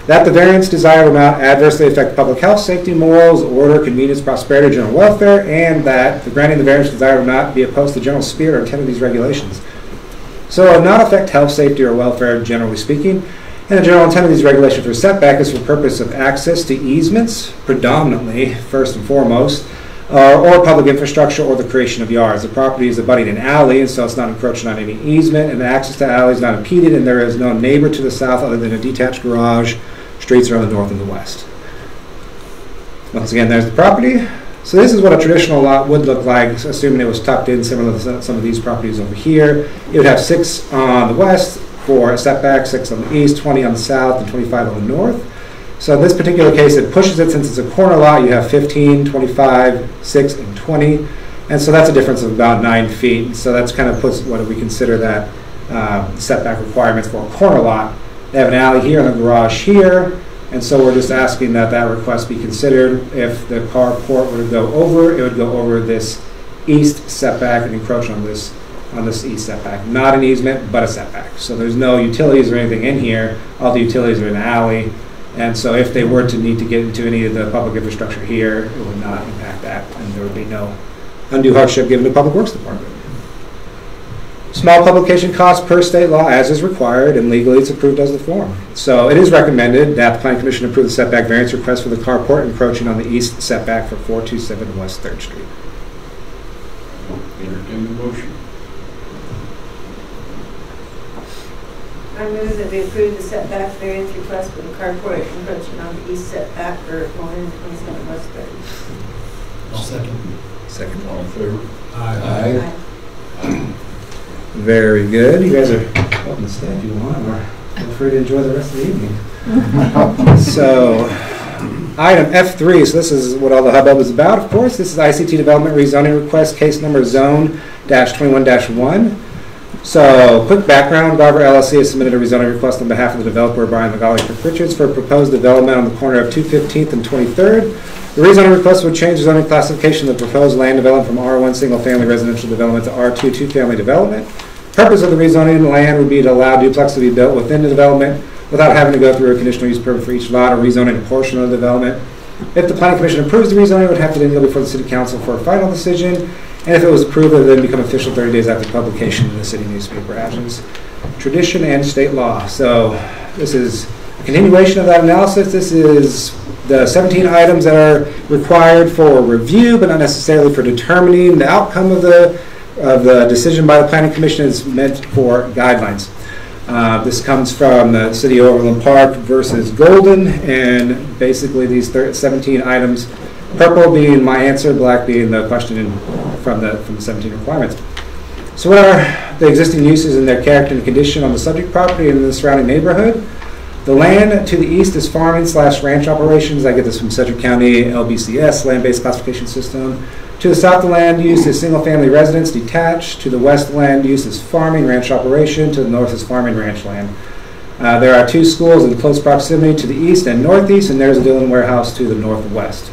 That the variance desired will not adversely affect public health, safety, morals, order, convenience, prosperity, general welfare, and that the granting the variance desired will not be opposed to the general spirit or intent of these regulations. So it will not affect health, safety, or welfare, generally speaking. And the general intent of these regulations for setback is for purpose of access to easements, predominantly, first and foremost, uh, or public infrastructure or the creation of yards. The property is abutting an alley, and so it's not encroaching on any easement, and the access to alley is not impeded, and there is no neighbor to the south other than a detached garage. Streets are on the north and the west. Once again, there's the property. So this is what a traditional lot would look like, assuming it was tucked in, similar to some of these properties over here. It would have six on the west for a setback, six on the east, 20 on the south, and 25 on the north. So in this particular case, it pushes it, since it's a corner lot, you have 15, 25, 6, and 20. And so that's a difference of about nine feet. So that's kind of puts what we consider that uh, setback requirements for a corner lot. They have an alley here and a garage here. And so we're just asking that that request be considered. If the carport were to go over, it would go over this east setback and encroach on this, on this east setback. Not an easement, but a setback. So there's no utilities or anything in here. All the utilities are in the alley And so if they were to need to get into any of the public infrastructure here, it would not impact that, and there would be no undue hardship given to Public Works Department. Small publication costs per state law as is required, and legally it's approved as the form. So it is recommended that the planning commission approve the setback variance request for the carport encroaching on the east setback for 427 West Third Street. Entertain the motion. I move that we approve the setback variance request for the carport encroaching on the east setback for 127 West Third. I'll second. Second. All in favor? Aye. Very good. You guys are welcome to stay if you want, or feel free to enjoy the rest of the evening. So, item F3, so this is what all the hubbub is about, of course. This is ICT Development Rezoning Request, case number zone dash 21 dash 1. So, quick background, Garver LLC has submitted a rezoning request on behalf of the developer Brian McGauley Kirk Richards for a proposed development on the corner of 215th and 23rd. The rezoning request would change the zoning classification of the proposed land development from R1 Single Family Residential Development to R2 Two Family Development. Purpose of the rezoning land would be to allow duplex to be built within the development without having to go through a conditional use permit for each lot or rezoning a portion of the development. If the planning commission approves the rezoning, it would have to then go before the city council for a final decision. And if it was approved, it would then become official 30 days after publication in the city newspaper, as is tradition and state law. So this is a continuation of that analysis. This is the 17 items that are required for review, but not necessarily for determining the outcome of the, of the decision by the planning commission is meant for guidelines. Uh, This comes from the City of Overland Park versus Golden, and basically these 17 items, purple being my answer, black being the question from the, from the 17 requirements. So what are the existing uses and their character and condition on the subject property and the surrounding neighborhood? The land to the east is farming slash ranch operations. I get this from Sedgwick County LBCS, Land-Based Classification System. To the south, the land use is single-family residence detached. To the west, land use is farming ranch operation. To the north is farming ranch land. Uh, There are two schools in close proximity to the east and northeast, and there's a Dillon warehouse to the northwest.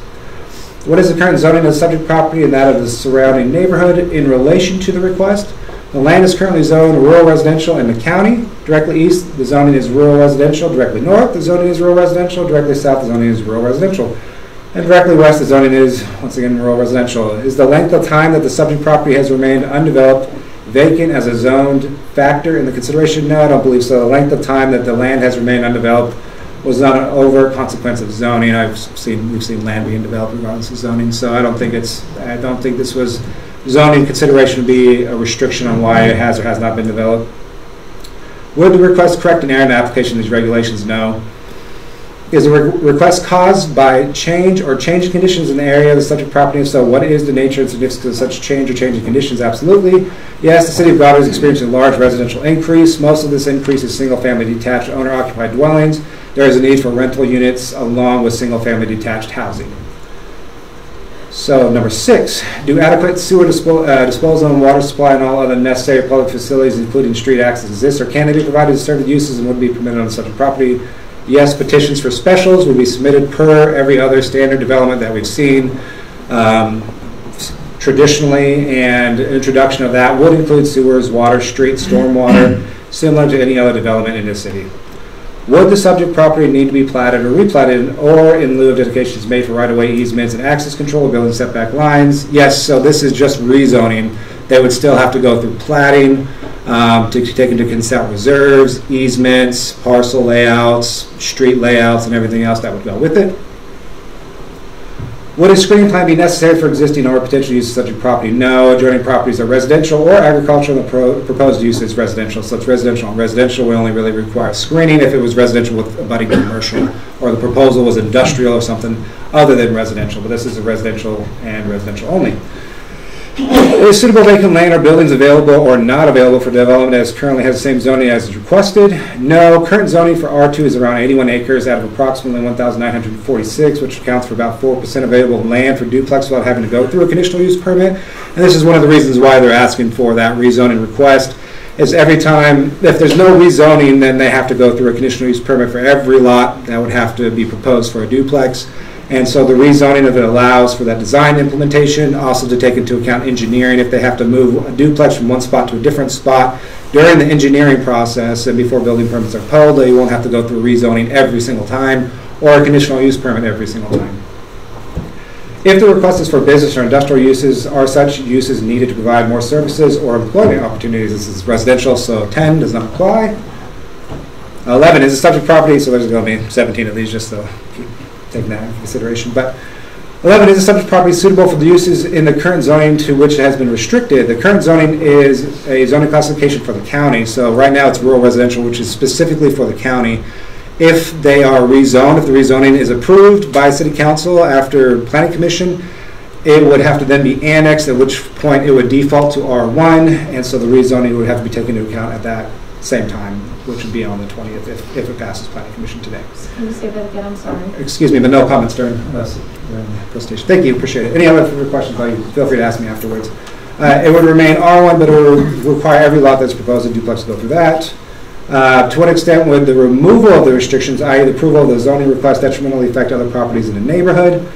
What is the current zoning of the subject property and that of the surrounding neighborhood in relation to the request? The land is currently zoned rural residential in the county. Directly east, the zoning is rural residential. Directly north, the zoning is rural residential. Directly south, the zoning is rural residential. And directly west, the zoning is, once again, rural residential. Is the length of time that the subject property has remained undeveloped vacant as a zoned factor in the consideration? No, I don't believe so. The length of time that the land has remained undeveloped was not an overt consequence of zoning. I've seen, we've seen land being developed regardless of zoning, so I don't think it's, I don't think this was zoning consideration to be a restriction on why it has or has not been developed. Would the request correct an error in the application of these regulations? No. Is the re- request caused by change or change in conditions in the area of the subject property? If so, what is the nature and significance of such change or change in conditions? Absolutely. Yes, the city of Goddard is experiencing a large residential increase. Most of this increase is single-family detached owner-occupied dwellings. There is a need for rental units along with single-family detached housing. So number six, do adequate sewer dispo- uh, disposal and water supply and all other necessary public facilities, including street access, exist or can they be provided to certain uses and would be permitted on such a property? Yes, petitions for specials will be submitted per every other standard development that we've seen um, traditionally, and introduction of that would include sewers, water, street, stormwater, similar to any other development in the city. Would the subject property need to be platted or replatted, or in lieu of dedications made for right-of-way easements and access control building setback lines? Yes, so this is just rezoning. They would still have to go through platting, um, to take into consent reserves, easements, parcel layouts, street layouts, and everything else that would go with it. Would a screening plan be necessary for existing or potential use of subject property? No. Adjoining properties are residential or agricultural. The pro- proposed use is residential. So it's residential and residential. We only really require screening if it was residential with a abutting commercial, or the proposal was industrial or something other than residential. But this is a residential and residential only. Is suitable vacant land or buildings available or not available for development as currently has the same zoning as is requested? No. Current zoning for R2 is around 81 acres out of approximately 1,946, which accounts for about 4% available land for duplex without having to go through a conditional use permit. And this is one of the reasons why they're asking for that rezoning request, is every time, if there's no rezoning, then they have to go through a conditional use permit for every lot that would have to be proposed for a duplex. And so the rezoning of it allows for that design implementation, also to take into account engineering, if they have to move a duplex from one spot to a different spot during the engineering process and before building permits are pulled, they won't have to go through rezoning every single time, or a conditional use permit every single time. If the request is for business or industrial uses, are such uses needed to provide more services or employment opportunities? This is residential, so 10 does not apply. 11 is a subject property, so there's going to be 17 of these, just so taking that into consideration. But 11 is a subject property suitable for the uses in the current zoning to which it has been restricted. The current zoning is a zoning classification for the county, so right now it's rural residential, which is specifically for the county. If they are rezoned, if the rezoning is approved by city council after planning commission, it would have to then be annexed, at which point it would default to R1, and so the rezoning would have to be taken into account at that same time, which would be on the 20th if, if it passes planning commission today. Can you say that again? I'm sorry. Excuse me, but no comments during, uh, during the presentation. Thank you, appreciate it. Any other further questions, feel free to ask me afterwards. Uh, It would remain R1, but it would require every lot that's proposed a duplex to go through that. Uh, To what extent would the removal of the restrictions, i.e. the approval of the zoning request detrimentally affect other properties in the neighborhood?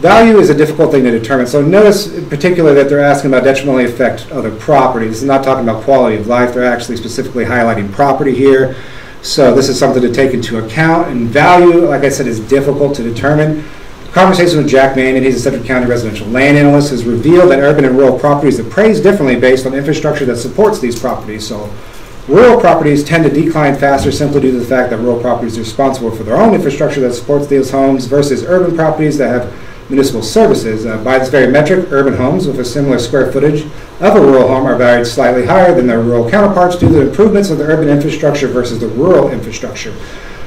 Value is a difficult thing to determine, so notice in particular that they're asking about detrimentally affect other properties. This is not talking about quality of life, they're actually specifically highlighting property here. So this is something to take into account, and value, like I said, is difficult to determine. Conversation with Jack Manning, he's a Central County residential land analyst, has revealed that urban and rural properties appraise differently based on infrastructure that supports these properties. So rural properties tend to decline faster simply due to the fact that rural properties are responsible for their own infrastructure that supports these homes versus urban properties that have municipal services. Uh, by this very metric, urban homes with a similar square footage of a rural home are valued slightly higher than their rural counterparts due to the improvements of the urban infrastructure versus the rural infrastructure.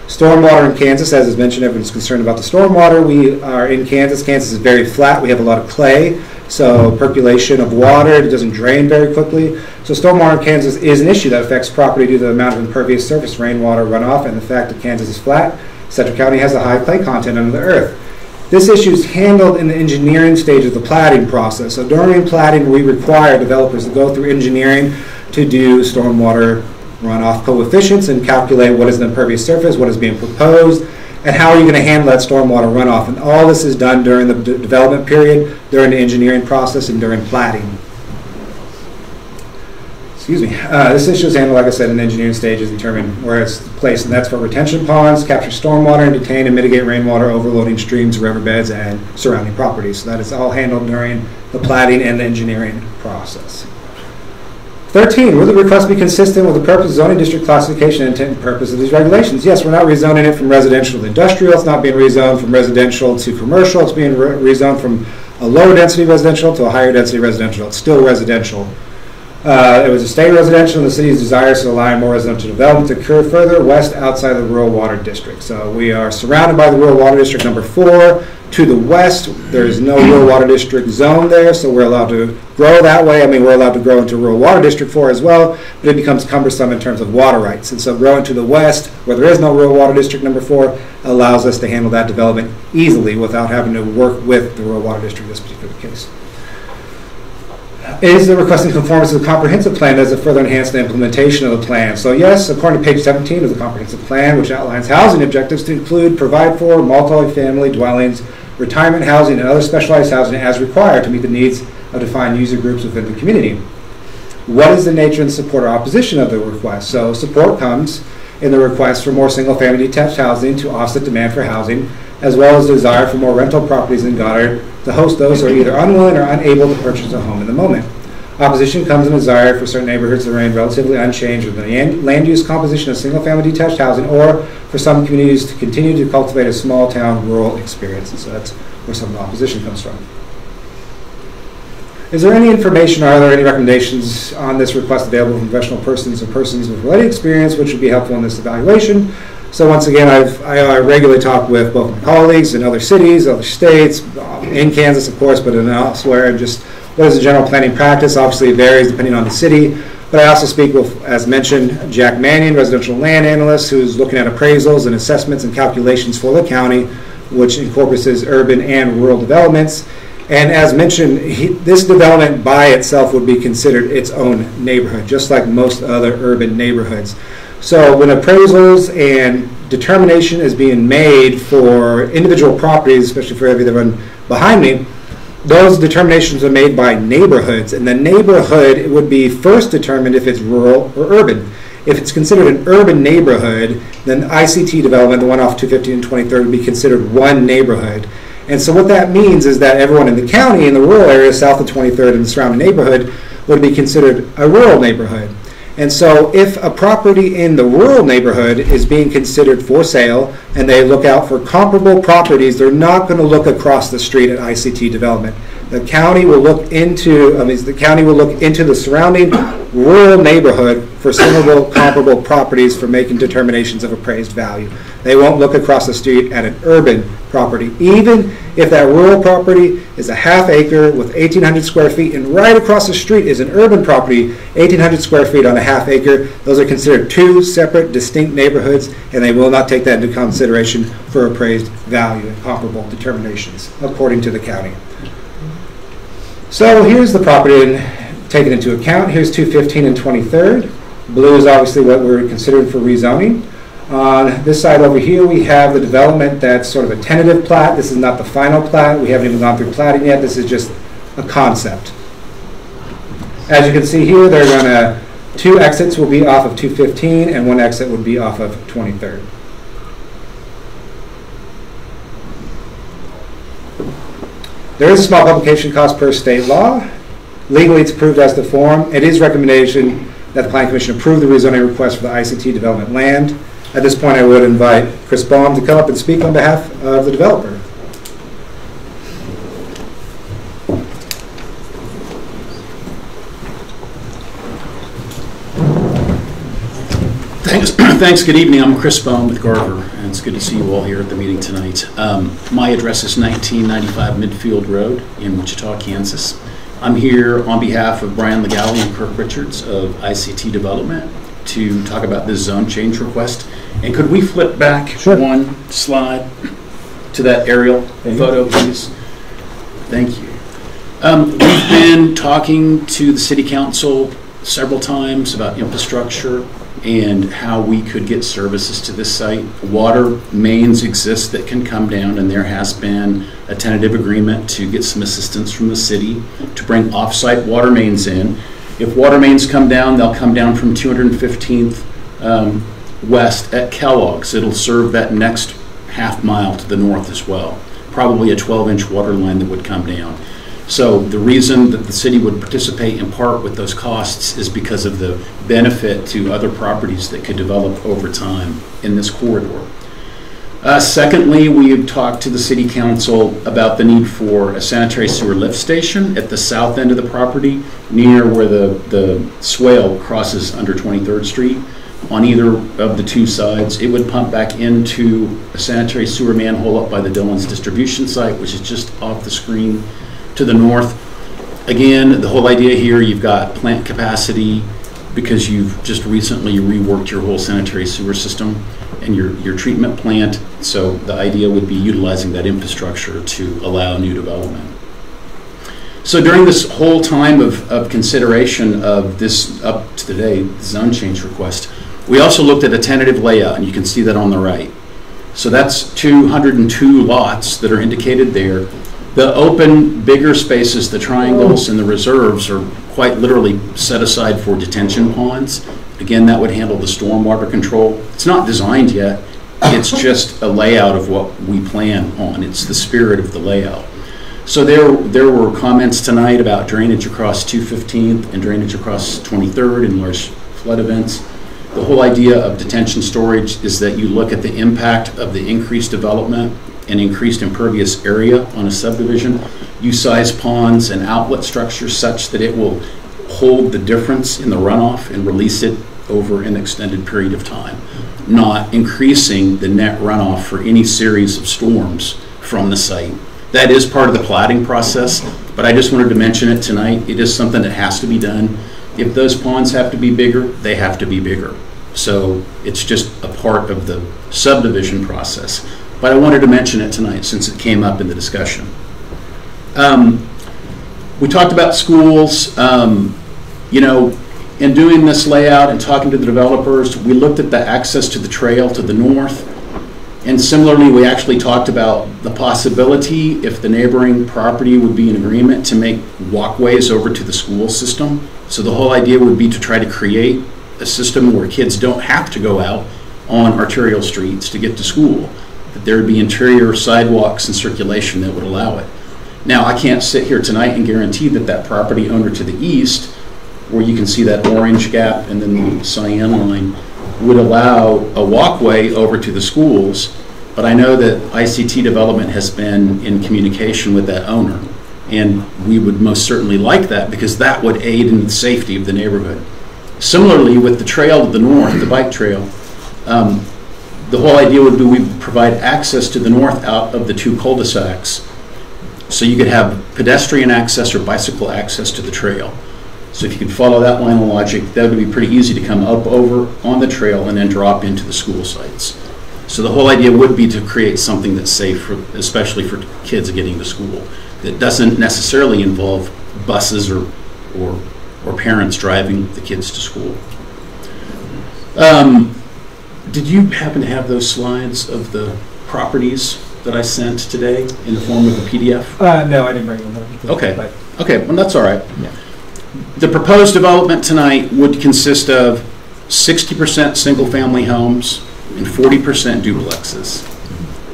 Stormwater in Kansas, as is mentioned, everyone's concerned about the stormwater. We are in Kansas. Kansas is very flat. We have a lot of clay, so percolation of water, it doesn't drain very quickly. So stormwater in Kansas is an issue that affects property due to the amount of impervious surface rainwater runoff and the fact that Kansas is flat. Sedgwick County has a high clay content under the earth. This issue is handled in the engineering stage of the platting process. So during platting, we require developers to go through engineering to do stormwater runoff coefficients and calculate what is the impervious surface, what is being proposed, and how are you going to handle that stormwater runoff. And all this is done during the de- development period, during the engineering process, and during platting. Excuse me. Uh, this issue is handled, like I said, in engineering stages, determine where it's placed, and that's for retention ponds, capture stormwater, and detain and mitigate rainwater overloading streams, riverbeds, and surrounding properties. So that is all handled during the platting and the engineering process. 13, will the request be consistent with the purpose of zoning district classification intent and purpose of these regulations? Yes, we're not rezoning it from residential to industrial, it's not being rezoned from residential to commercial, it's being re- rezoned from a lower density residential to a higher density residential, it's still residential. Uh, It was a state residential, and the city's desires to allow more residential development to occur further west outside the rural water district. So we are surrounded by the rural water district number four. To the west, there is no rural water district zone there, so we're allowed to grow that way. I mean, we're allowed to grow into rural water district four as well, but it becomes cumbersome in terms of water rights. And so growing to the west, where there is no rural water district number four, allows us to handle that development easily without having to work with the rural water district in this particular case. Is the request in conformance with the comprehensive plan? Does it further enhance the implementation of the plan? So yes, according to page 17 of the comprehensive plan, which outlines housing objectives to include provide for multi-family dwellings, retirement housing, and other specialized housing as required to meet the needs of defined user groups within the community. What is the nature and support or opposition of the request? So support comes in the request for more single-family detached housing to offset demand for housing, as well as desire for more rental properties in Goddard to host those who are either unwilling or unable to purchase a home in the moment. Opposition comes in desire for certain neighborhoods to remain relatively unchanged with the land- use composition of single-family detached housing, or for some communities to continue to cultivate a small-town rural experience. And so that's where some of the opposition comes from. Is there any information or are there any recommendations on this request available from professional persons or persons with related experience which would be helpful in this evaluation? So once again, I've, I I regularly talk with both my colleagues in other cities, other states, um, in Kansas, of course, but in elsewhere, and just what is the general planning practice? Obviously, it varies depending on the city. But I also speak with, as mentioned, Jack Mannion, residential land analyst, who's looking at appraisals and assessments and calculations for the county, which encompasses urban and rural developments. And as mentioned, he, this development by itself would be considered its own neighborhood, just like most other urban neighborhoods. So when appraisals and determination is being made for individual properties, especially for every the one behind me, those determinations are made by neighborhoods, and the neighborhood would be first determined if it's rural or urban. If it's considered an urban neighborhood, then ICT development, the one off 215 and 23rd, would be considered one neighborhood. And so what that means is that everyone in the county, in the rural area, south of 23rd and the surrounding neighborhood, would be considered a rural neighborhood. And so if a property in the rural neighborhood is being considered for sale and they look out for comparable properties, they're not going to look across the street at ICT development. The county will look into, I mean, the county will look into the surrounding rural neighborhood for similar comparable properties for making determinations of appraised value. They won't look across the street at an urban property, even if that rural property is a half acre with 1,800 square feet, and right across the street is an urban property, 1,800 square feet on a half acre. Those are considered two separate, distinct neighborhoods, and they will not take that into consideration for appraised value and comparable determinations, according to the county. So here's the property taken into account. Here's 215 and 23rd. Blue is obviously what we're considering for rezoning. On this side over here, we have the development that's sort of a tentative plat. This is not the final plat. We haven't even gone through platting yet. This is just a concept. As you can see here, they're going to, two exits will be off of 215 and one exit would be off of 23rd. There is a small publication cost per state law. Legally, it's approved as the form. It is recommendation that the Planning Commission approve the rezoning request for the ICT development land. At this point, I would invite Chris Baum to come up and speak on behalf of the developer. Thanks. Good evening. I'm Chris Bone with Garver, and it's good to see you all here at the meeting tonight. Um, my address is 1995 Midfield Road in Wichita, Kansas. I'm here on behalf of Brian Legally and Kirk Richards of ICT Development to talk about this zone change request. And could we flip back one slide to that aerial photo, please? Thank you. Um, we've been talking to the city council several times about infrastructure and how we could get services to this site. Water mains exist that can come down, and there has been a tentative agreement to get some assistance from the city to bring off-site water mains in. If water mains come down, they'll come down from 215th um, west at Kellogg's. It'll serve that next half mile to the north as well. Probably a 12-inch water line that would come down. So the reason that the city would participate in part with those costs is because of the benefit to other properties that could develop over time in this corridor. Uh, secondly, we have talked to the city council about the need for a sanitary sewer lift station at the south end of the property near where the, the swale crosses under 23rd Street on either of the two sides. It would pump back into a sanitary sewer manhole up by the Dillons distribution site, which is just off the screen to the north. Again, the whole idea here, you've got plant capacity because you've just recently reworked your whole sanitary sewer system and your, your treatment plant. So the idea would be utilizing that infrastructure to allow new development. So during this whole time of, of consideration of this up to today zone change request, we also looked at a tentative layout, and you can see that on the right. So that's 202 lots that are indicated there. The open, bigger spaces, the triangles and the reserves are quite literally set aside for detention ponds. Again, that would handle the stormwater control. It's not designed yet. It's just a layout of what we plan on. It's the spirit of the layout. So there, there were comments tonight about drainage across 215th and drainage across 23rd in large flood events. The whole idea of detention storage is that you look at the impact of the increased development and increased impervious area on a subdivision. You size ponds and outlet structures such that it will hold the difference in the runoff and release it over an extended period of time, not increasing the net runoff for any series of storms from the site. That is part of the platting process, but I just wanted to mention it tonight. It is something that has to be done. If those ponds have to be bigger, they have to be bigger. So it's just a part of the subdivision process. But I wanted to mention it tonight since it came up in the discussion. Um, we talked about schools. Um, you know, in doing this layout and talking to the developers, we looked at the access to the trail to the north. And similarly, we actually talked about the possibility, if the neighboring property would be in agreement, to make walkways over to the school system. So the whole idea would be to try to create a system where kids don't have to go out on arterial streets to get to school, there would be interior sidewalks and circulation that would allow it. Now, I can't sit here tonight and guarantee that that property owner to the east, where you can see that orange gap and then the cyan line, would allow a walkway over to the schools, but I know that ICT Development has been in communication with that owner. And we would most certainly like that because that would aid in the safety of the neighborhood. Similarly, with the trail to the north, the bike trail, um, the whole idea would be we provide access to the north out of the two cul-de-sacs so you could have pedestrian access or bicycle access to the trail. So if you could follow that line of logic, that would be pretty easy to come up over on the trail and then drop into the school sites. So the whole idea would be to create something that's safe, for, especially for kids getting to school, that doesn't necessarily involve buses or, or, or parents driving the kids to school. Um, did you happen to have those slides of the properties that I sent today in the form of a PDF? Uh, no, I didn't bring them. Okay, okay, well, that's all right. The proposed development tonight would consist of 60% single-family homes and 40% duplexes.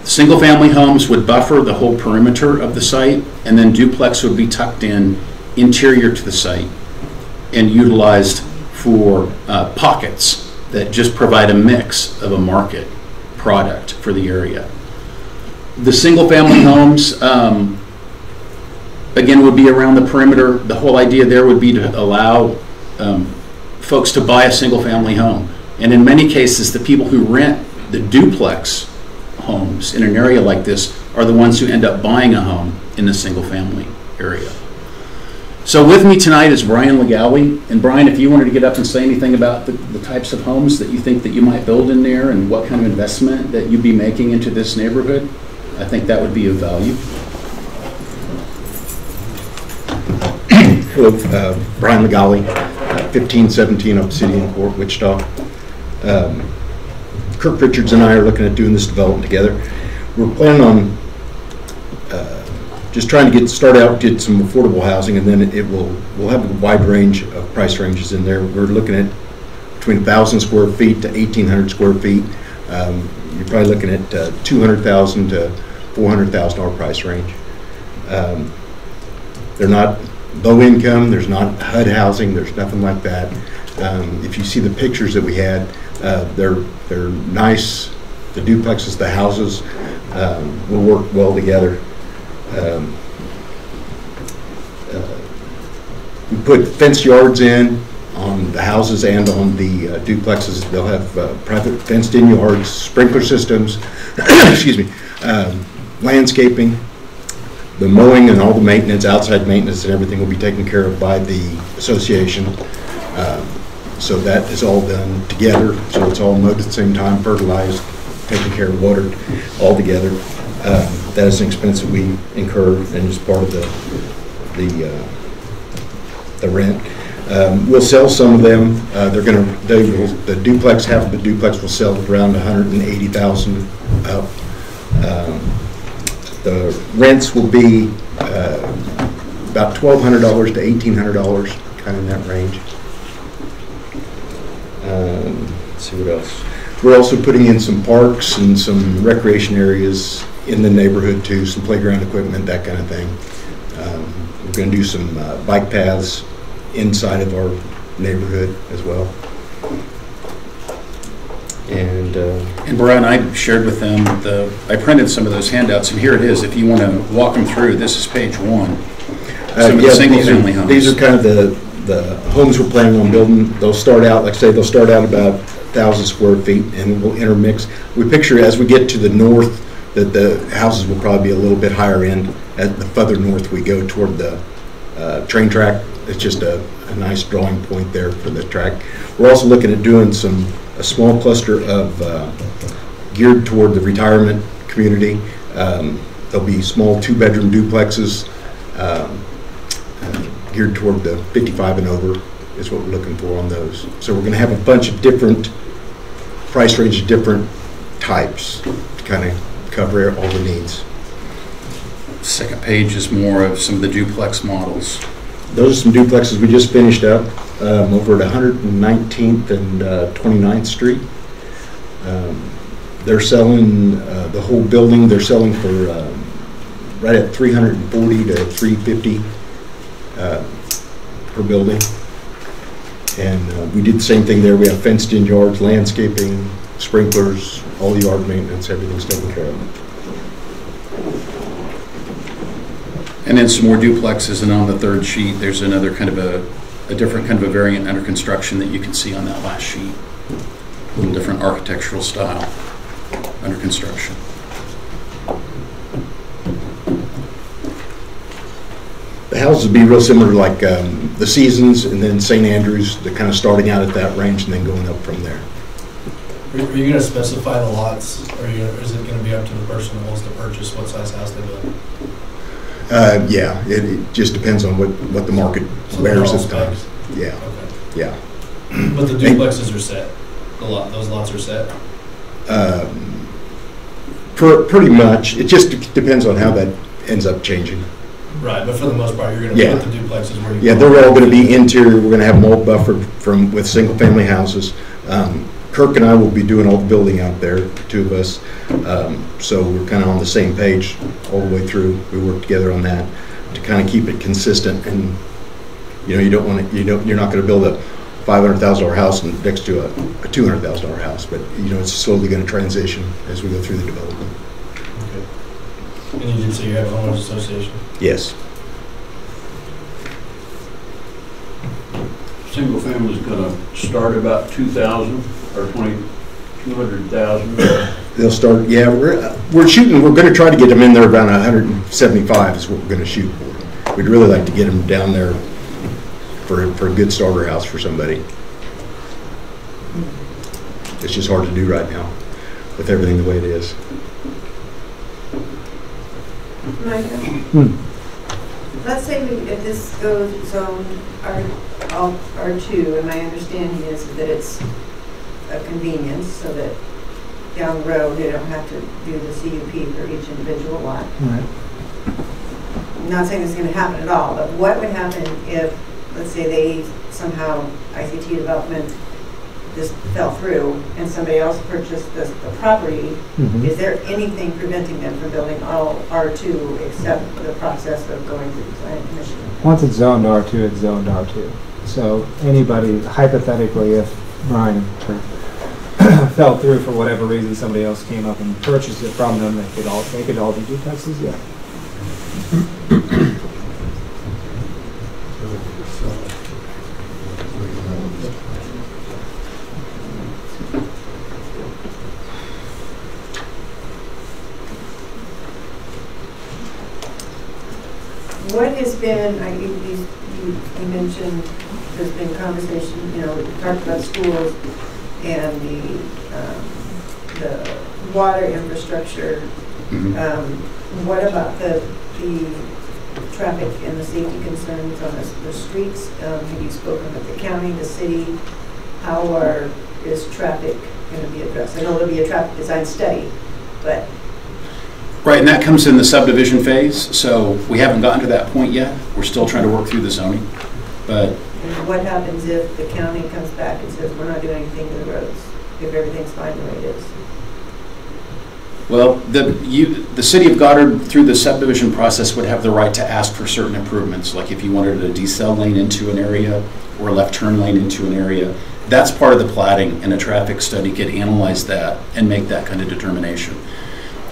Single-family homes would buffer the whole perimeter of the site, and then duplex would be tucked in interior to the site and utilized for uh, pockets that just provide a mix of a market product for the area. The single-family homes, um, again, would be around the perimeter. The whole idea there would be to allow um, folks to buy a single-family home. And in many cases, the people who rent the duplex homes in an area like this are the ones who end up buying a home in the single-family area. So with me tonight is Brian Legawi. And Brian, if you wanted to get up and say anything about the, the types of homes that you think that you might build in there and what kind of investment that you'd be making into this neighborhood, I think that would be of value. Hello, uh, Brian Legali, uh, 1517 Obsidian Court, Wichita. Um, Kirk Richards and I are looking at doing this development together. We're planning on just trying to get, start out, get some affordable housing, and then it will, we'll have a wide range of price ranges in there. We're looking at between 1,000 square feet to 1,800 square feet. Um, You're probably looking at uh, 200,000 to 400,000 dollar price range. Um, They're not low income, there's not HUD housing, there's nothing like that. Um, If you see the pictures that we had, uh, they're, they're nice, the duplexes, the houses um, will work well together. Um, uh, We put fence yards in on the houses and on the uh, duplexes. They'll have uh, private fenced-in yards, sprinkler systems, excuse me, um, landscaping, the mowing and all the maintenance, outside maintenance and everything will be taken care of by the association. Um, So that is all done together, so it's all mowed at the same time, fertilized, taken care of, watered, all together. Um, That is an expense that we incur and is part of the, the, uh, the rent. Um, We'll sell some of them, Uh, they're gonna, they will, the duplex, half of the duplex will sell around 180,000 up. Um, the rents will be uh, about $1,200 to $1,800, kind of in that range. Um, see what else. We're also putting in some parks and some recreation areas in the neighborhood too, some playground equipment, that kind of thing. Um, We're going to do some uh, bike paths inside of our neighborhood as well. And uh, And Brian, I shared with them the, I printed some of those handouts, and here it is. If you want to walk them through, this is page one. Uh, Some of yeah, the these are- homes. These are kind of the, the homes we're planning on building. They'll start out, like I say, they'll start out about 1,000 square feet and we'll intermix. We picture as we get to the north, that the houses will probably be a little bit higher end. at the further north we go toward the uh, train track, it's just a, a nice drawing point there for the track. We're also looking at doing some, a small cluster of uh, geared toward the retirement community. Um, There'll be small two-bedroom duplexes um, uh, geared toward the 55 and over is what we're looking for on those. So we're going to have a bunch of different price ranges, different types to kind of cover all the needs. Second page is more of some of the duplex models. those are some duplexes we just finished up um, over at 119th and uh, 29th Street. Um, They're selling, uh, the whole building, they're selling for um, right at 340 to 350 uh, per building. And uh, we did the same thing there. We have fenced-in yards, landscaping, sprinklers, all the yard maintenance, everything's taken care of. And then some more duplexes, and on the third sheet, there's another kind of a, a different kind of a variant under construction that you can see on that last sheet. A little different architectural style under construction. The houses would be real similar to like um, the Seasons and then St. Andrews, they're kind of starting out at that range and then going up from there. Are are you gonna specify the lots, or you- is it gonna be up to the person who wants to purchase what size house they build? Uh, Yeah, it it just depends on what, what the market So bears at the time. Yeah, Okay. yeah. But the duplexes are set, the lot, those lots are set? Um, per- Pretty much, it just depends on how that ends up changing. Right, but for the most part, you're gonna Yeah. put the duplexes where you. Yeah, they're all gonna be interior, we're gonna have them all buffered from, with single-family houses. Um, Kirk and I will be doing all the building out there, the two of us. Um, So we're kind of on the same page all the way through. We work together on that to kind of keep it consistent and, you know, you don't want to, you don't, you're not gonna build a five hundred thousand dollar house next to a, a two hundred thousand dollar house, but, you know, it's slowly gonna transition as we go through the development. Okay. And you did say you have a homeowners association? Yes. Single family's gonna start about two thousand or twenty, two hundred thousand. They'll start, yeah, we're, we're shooting, we're gonna try to get them in there around hundred and seventy-five is what we're gonna shoot for. We'd really like to get them down there for, for a good starter house for somebody. It's just hard to do right now with everything the way it is. Micah? Hmm. Let's say we, if this goes zone R, R two, and my understanding is that it's a convenience, so that down the road, they don't have to do the CUP for each individual lot. Right. I'm Not saying this is gonna happen at all, but what would happen if, let's say they somehow, ICT development just fell through and somebody else purchased this, the property? Mhm. Is there anything preventing them from building all R2 except the process of going through the planning commission? Once it's zoned R2, it's zoned R2. So anybody, hypothetically, if Brian fell through for whatever reason, somebody else came up and purchased it from them, they could all, they could all do duplexes, yeah. What has been, I, you- you you mentioned, there's been conversation, you know, we talked about schools and the, um, the water infrastructure. Um, what about the, the traffic and the safety concerns on the, the streets? Um, have you spoken with the county, the city? How are, is traffic gonna be addressed? I know there'll be a traffic design study, but Right, and that comes in the subdivision phase, so we haven't gotten to that point yet. We're still trying to work through the zoning. But what happens if the county comes back and says, we're not doing anything to the roads, if everything's fine the way it is? Well, the, you, the city of Goddard, through the subdivision process, would have the right to ask for certain improvements, like if you wanted a decel lane into an area or a left turn lane into an area. That's part of the platting, and a traffic study could analyze that and make that kind of determination.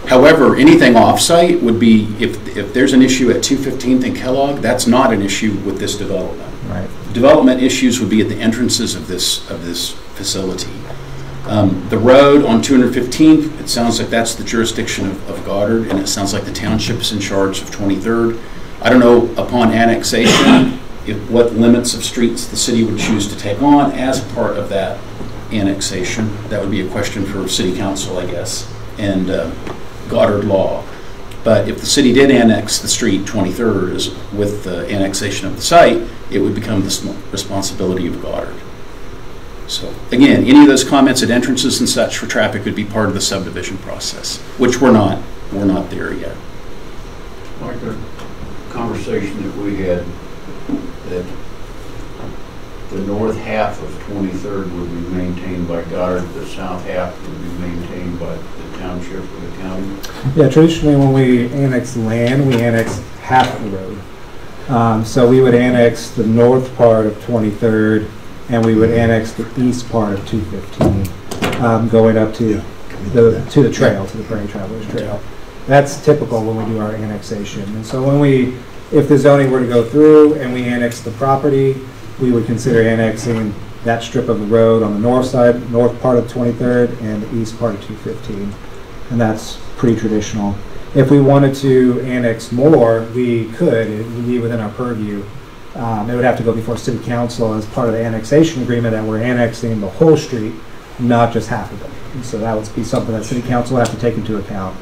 However, anything off-site would be, if, if there's an issue at 215th and Kellogg, that's not an issue with this development. Right. Development issues would be at the entrances of this, of this facility. Um, The road on 215th, it sounds like that's the jurisdiction of of Goddard, and it sounds like the township's in charge of 23rd. I don't know, upon annexation, if, what limits of streets the city would choose to take on as part of that annexation. That would be a question for city council, I guess, and uh, Goddard law. But if the city did annex the street, 23rd, is with the annexation of the site, it would become the responsibility of Goddard. So, again, any of those comments at entrances and such for traffic would be part of the subdivision process, which we're not, we're not there yet. Like the conversation that we had that the north half of 23rd would be maintained by Goddard, the south half would be maintained by the township or the county? Yeah, traditionally, when we annex land, we annex half the road. Um, So we would annex the north part of 23rd, and we would annex the east part of 215, um, going up to the, to the trail, to the Prairie Travelers Trail. That's typical when we do our annexation. And so when we, if the zoning were to go through and we annex the property, we would consider annexing that strip of the road on the north side, north part of 23rd, and the east part of 215. And that's pretty traditional. If we wanted to annex more, we could, it would be within our purview. Um, It would have to go before city council as part of the annexation agreement that we're annexing the whole street, not just half of it. So that would be something that city council would have to take into account.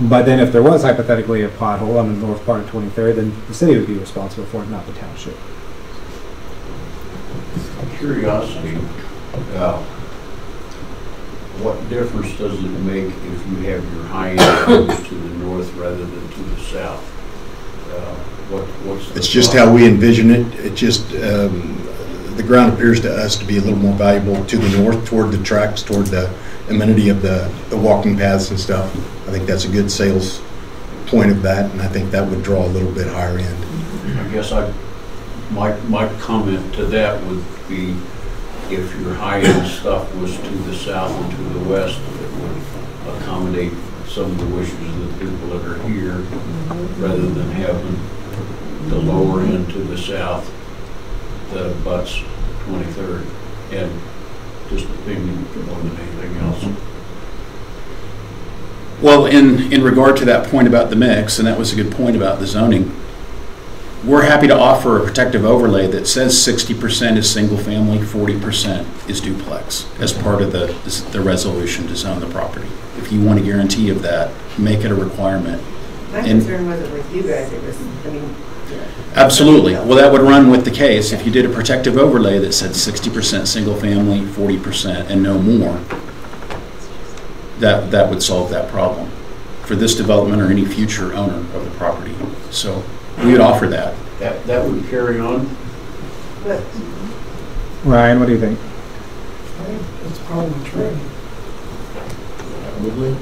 But then if there was hypothetically a pothole on the north part of 23rd, then the city would be responsible for it, not the township. Curiosity, uh, what difference does it make if you have your high end to the north rather than to the south? Uh, What, what's the? It's just how we envision it. It just, um, the ground appears to us to be a little more valuable to the north, toward the tracks, toward the amenity of the, the walking paths and stuff. I think that's a good sales point of that, and I think that would draw a little bit higher end. I guess I, my, my comment to that would be if your high-end stuff was to the south and to the west, it would accommodate some of the wishes of the people that are here, mm-hmm. rather than having the lower end to the south that abuts 23rd, and just opinion more than anything else. Well, in, in regard to that point about the mix, and that was a good point about the zoning, we're happy to offer a protective overlay that says sixty percent is single-family, forty percent is duplex as part of the, the resolution to zone the property. If you want a guarantee of that, make it a requirement. My And- concern wasn't with you guys, it was, I mean, know, Absolutely. Well, that would run with the case. If you did a protective overlay that said sixty percent single-family, forty percent, and no more, that, that would solve that problem for this development or any future owner of the property. So we would offer that. That, that would carry on Ryan, what do you think? That's probably true. Probably.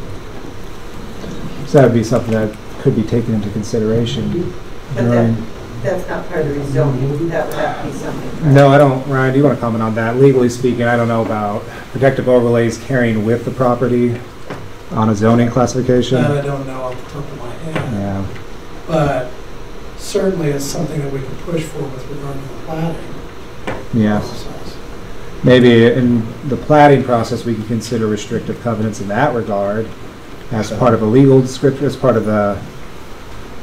So that would be something that could be taken into consideration. But that, that's not part of the rezoning, that would have to be something. No, I don't, Ryan, do you want to comment on that? Legally speaking, I don't know about protective overlays carrying with the property on a zoning classification. That I don't know off the top of my head, Yeah, but certainly is something that we can push for with regard to the planning yeah. process. Maybe in the platting process, we can consider restrictive covenants in that regard as part of a legal description, as part of the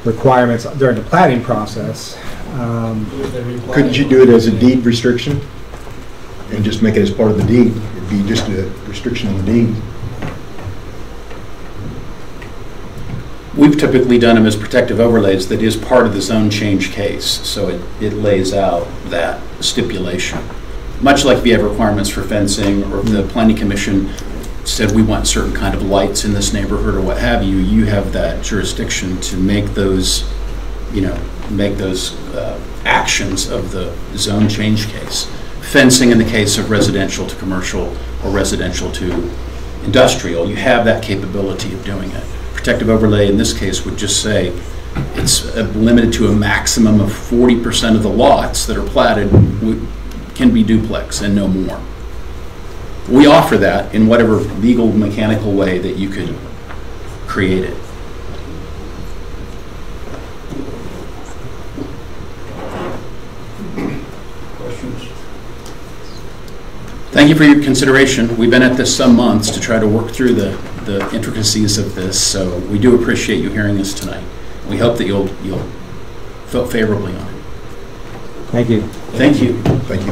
requirements during the platting process. Um, If they replat Couldn't you do it as a deed restriction? And just make it as part of the deed? It'd be just a restriction on the deed. We've typically done them as protective overlays that is part of the zone change case, so it, it lays out that stipulation. Much like if you have requirements for fencing, or the planning commission said we want certain kind of lights in this neighborhood or what have you, you have that jurisdiction to make those, you know, make those uh, actions of the zone change case. Fencing in the case of residential to commercial or residential to industrial, you have that capability of doing it. Protective overlay in this case would just say it's uh, limited to a maximum of 40% of the lots that are platted can be duplex and no more. We offer that in whatever legal, mechanical way that you could create it. questions. Thank you for your consideration. We've been at this some months to try to work through the, the intricacies of this, so we do appreciate you hearing us tonight. We hope that you'll, you'll vote favorably on it. Thank you. Thank you. Thank you.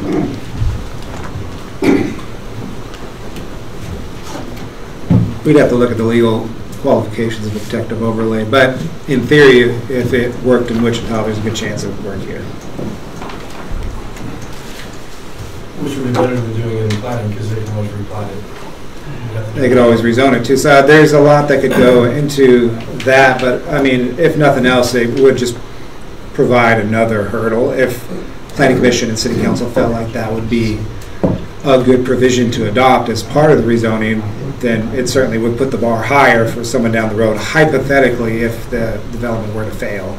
We'd have to look at the legal qualifications of a protective overlay, but in theory, if it worked in Wichita, there's a good chance it would work here. Which would be better than doing it in planning, because they can always replat it. They could always rezone it too. So there's a lot that could go into that, but I mean, if nothing else, it would just provide another hurdle. If planning commission and city council felt like that would be a good provision to adopt as part of the rezoning, then it certainly would put the bar higher for someone down the road. Hypothetically, if the development were to fail,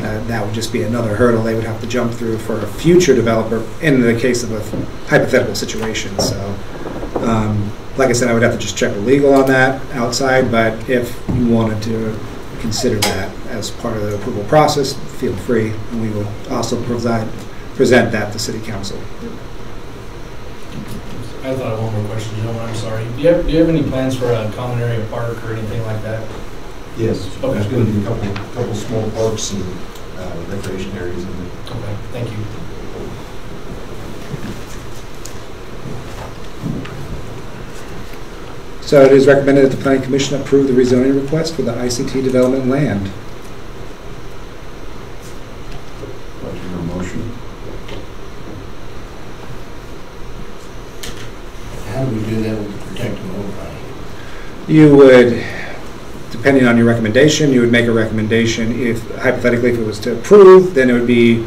uh, that would just be another hurdle they would have to jump through for a future developer in the case of a hypothetical situation. So, um, like I said, I would have to just check with legal on that outside, but if you wanted to consider that as part of the approval process, feel free. And we will also provide, present that to city council. I thought of one more question, gentlemen, I'm sorry. Do you have, do you have any plans for a common area park or anything like that? Yes, Okay. there's going to be a couple, couple small parks and uh, recreation areas in there. Okay, thank you. So it is recommended that the planning commission approve the rezoning request for the ICT development land. What's your motion? How do we do that with the protective overlay? You would, depending on your recommendation, you would make a recommendation. If hypothetically, if it was to approve, then it would be,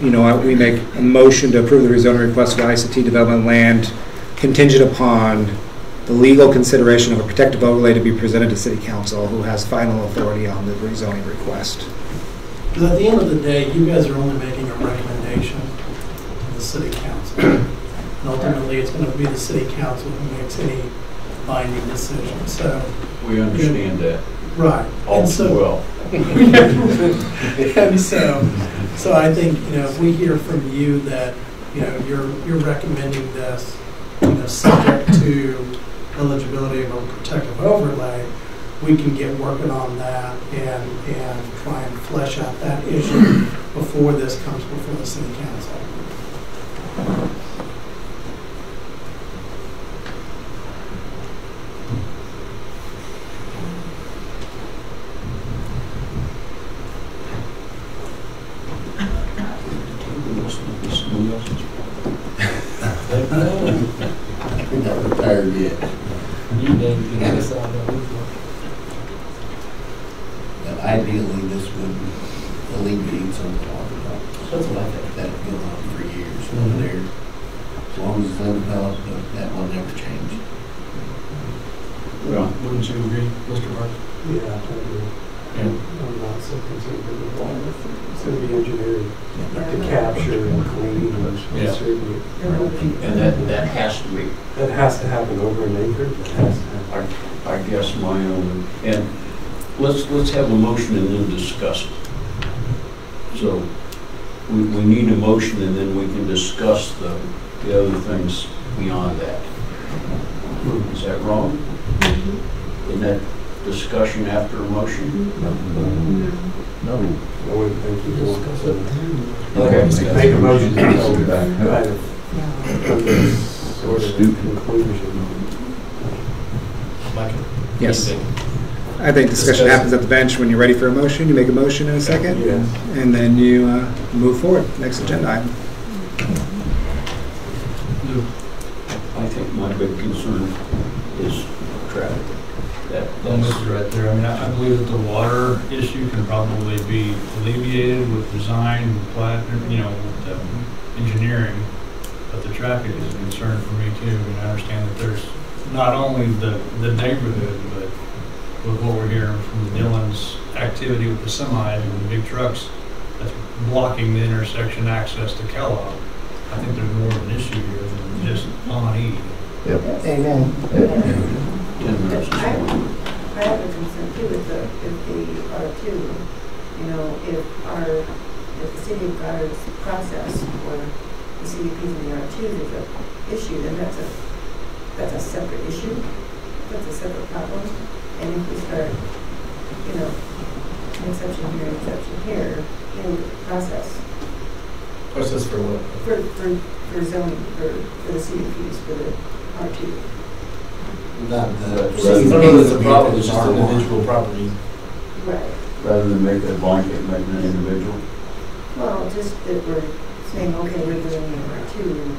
you know, we make a motion to approve the rezoning request for ICT development land contingent upon the legal consideration of a protective overlay to be presented to city council, who has final authority on the rezoning request. Because at the end of the day, you guys are only making a recommendation to the city council. And ultimately, it's going to be the city council who makes any binding decision, so. We understand that. Right. All And so- well. And so, so I think, you know, if we hear from you that, you know, you're, you're recommending this, you know, subject to eligibility of a protective overlay, we can get working on that and, and try and flesh out that issue before this comes before the city council. We're not retired yet. But ideally, this would alleviate some of the water problems. That's what I think. That had gone on for years over there. As long as it's undeveloped, but that will never change. Well, Wouldn't you agree, Mr. Mark? Yeah, I agree. I'm not so concerned with the water. It's going to be engineered to capture and clean and Yeah. distribute. And that, that has to be, That has to happen over an acre. That has to happen. I, I guess my own, and let's, let's have a motion and then discuss. So, we, we need a motion and then we can discuss the, the other things beyond that. Is that wrong? Isn't that discussion after a motion? No. I wouldn't think you discuss it. Okay. Make a motion to go back, kind of, come to this sort of conclusion. Mike? Yes. What do you think? I think discussion happens at the bench when you're ready for a motion. You make a motion in a second, Yes. and then you uh, move forward. Next agenda item. I think my big concern is traffic. That, I'm that's, right there. I mean, I I believe that the water issue can probably be alleviated with design, and plat, you know, with, um, engineering. But the traffic is a concern for me too. I mean, I understand that there's not only the, the neighborhood, but with what we're hearing from Dillons activity with the semi and the big trucks that's blocking the intersection access to Kellogg. I think there's more of an issue here than just on E. Yep. Amen. ten minutes is I fine. I have a concern too with the, with the R two, you know, if our, if the city of Goddard's process or the CDPs and the R twos is a issue, then that's a, that's a separate issue, that's a separate problem. And if we start, you know, an exception here, an exception here, in the process, Process for what? for, for, for zoning, for, for the CDPs, for the R two. Not the. It's not really the problem, it's just individual property. Right. Rather than make a blanket, make it an individual. Well, just that we're saying, okay, we're doing an R two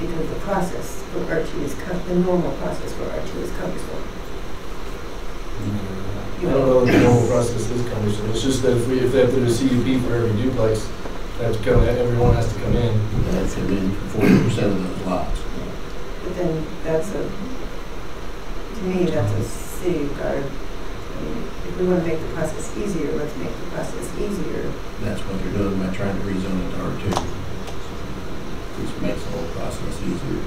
because the process for R two is, the normal process for R two is cumbersome. I don't know if the normal process is cumbersome, it's just that if we, if they have to do a CUP for every duplex, That's come, everyone has to come in. That's been forty percent of those lots. But then that's a, to me, that's a city guard. I mean, if we want to make the process easier, let's make the process easier. That's what they're doing by trying to rezone it to R two. Which makes the whole process easier.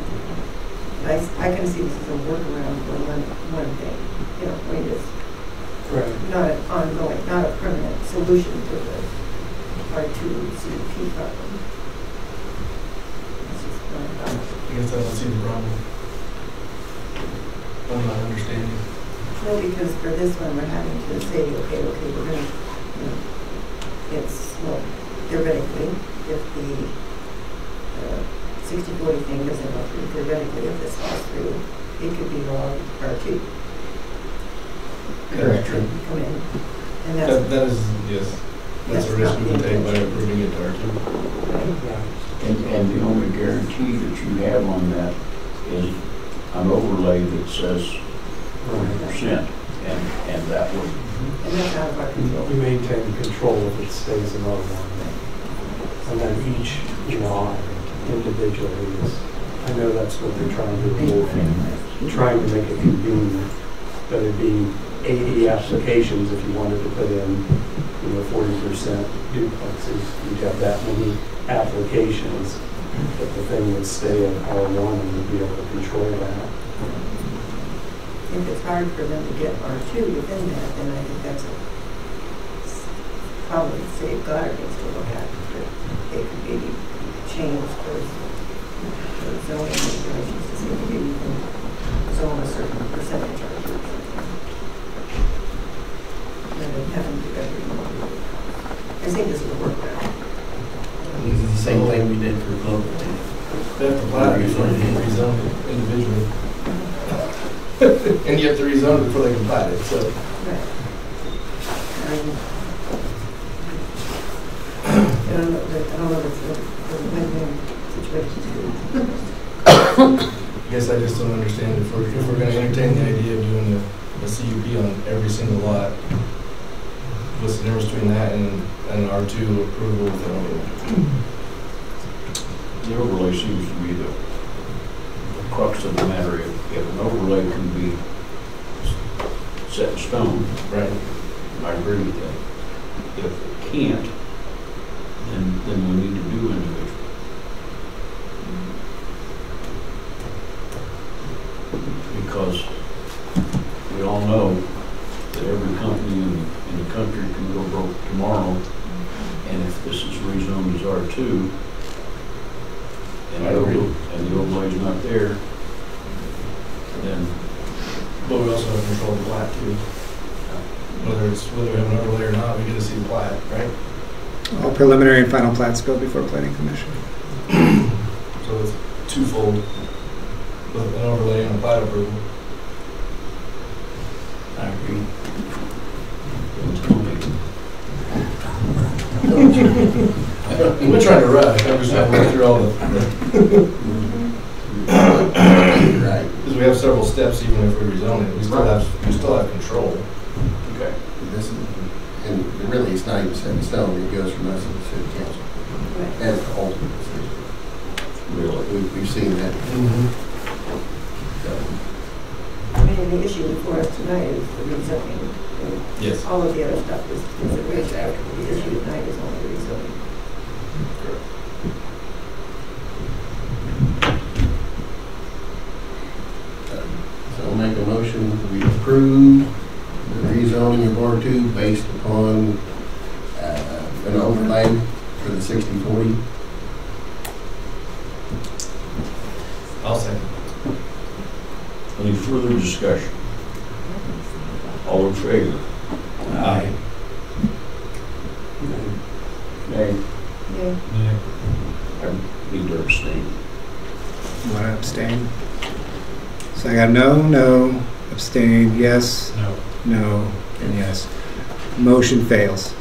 I, I can see this as a workaround for one, one thing, you know, when it's not an ongoing, not a permanent solution to the R two CUP problem. That's just my thought. I guess I don't see the problem. I'm not understanding. No, because for this one, we're having to say, okay, okay, we're gonna, you know, it's, well, theoretically, if the uh, sixty forty thing doesn't go through, theoretically, if this falls through, it could be law R two. Correct. Come in, and That, that's, that is, yes, that's a risk we can take by approving it to R two. And, and the only guarantee that you have on that is an overlay that says 100%, and, and that would, and that's out of our control. You maintain control if it stays in R1. And then each, you know, individually is, I know that's what they're trying to do, trying to make it convenient. That it'd be 80 applications if you wanted to put in, you know, 40% duplexes. You'd have that many applications, but the thing would stay at R1 and you'd be able to control that. If it's hard for them to get R two within that, then I think that's a probably Goddard needs to look at, they could maybe change those those zoning regulations to say maybe you can zone a certain percentage R two or something. Rather than having to do every, I think this would work out. this is the same thing we did for Global. They have to apply before they can rezone it individually. And you have to rezone it before they can plat it, so. Right. Um, I don't know, I don't know if it's a- a win-win situation. I guess I just don't understand if we're, if we're gonna entertain the idea of doing a, a CUP on every single lot, what's the difference between that and, and R two approval with an overlay? The overlay seems to be the crux of the matter. If, if an overlay can be set in stone, Right. I agree with that. If it can't, then, then we need to do individual. Because we all know that every company in, in the country can go broke tomorrow. And if this is rezoned as R two, and the over- and the overlay's not there, then But we also have control of the plat too. Whether it's, whether we have an overlay or not, we get to see the plat, right? All preliminary and final plats go before planning commission. So it's twofold, with an overlay and a plat approval. I agree. Don't tell me. We're trying to rush, I'm just trying to work through all the. Right. Because we have several steps even if we rezone it, we still have, we still have control. Okay. This is, and really, it's not even set in stone, it goes from us to the city council as the ultimate decision. Really? We've, we've seen that. I mean, the issue before us tonight is the rezoning. Yes. All of the other stuff is consideration after the issue tonight is only rezoning. So I'll make a motion, we approve the rezoning of R two based upon, uh, an overlay for the sixty forty. I'll second. Any further discussion? All in favor? Aye. Nay. Yeah. I need to abstain. Want to abstain? So I got no, no, abstain, yes, No. no, and yes. Motion fails.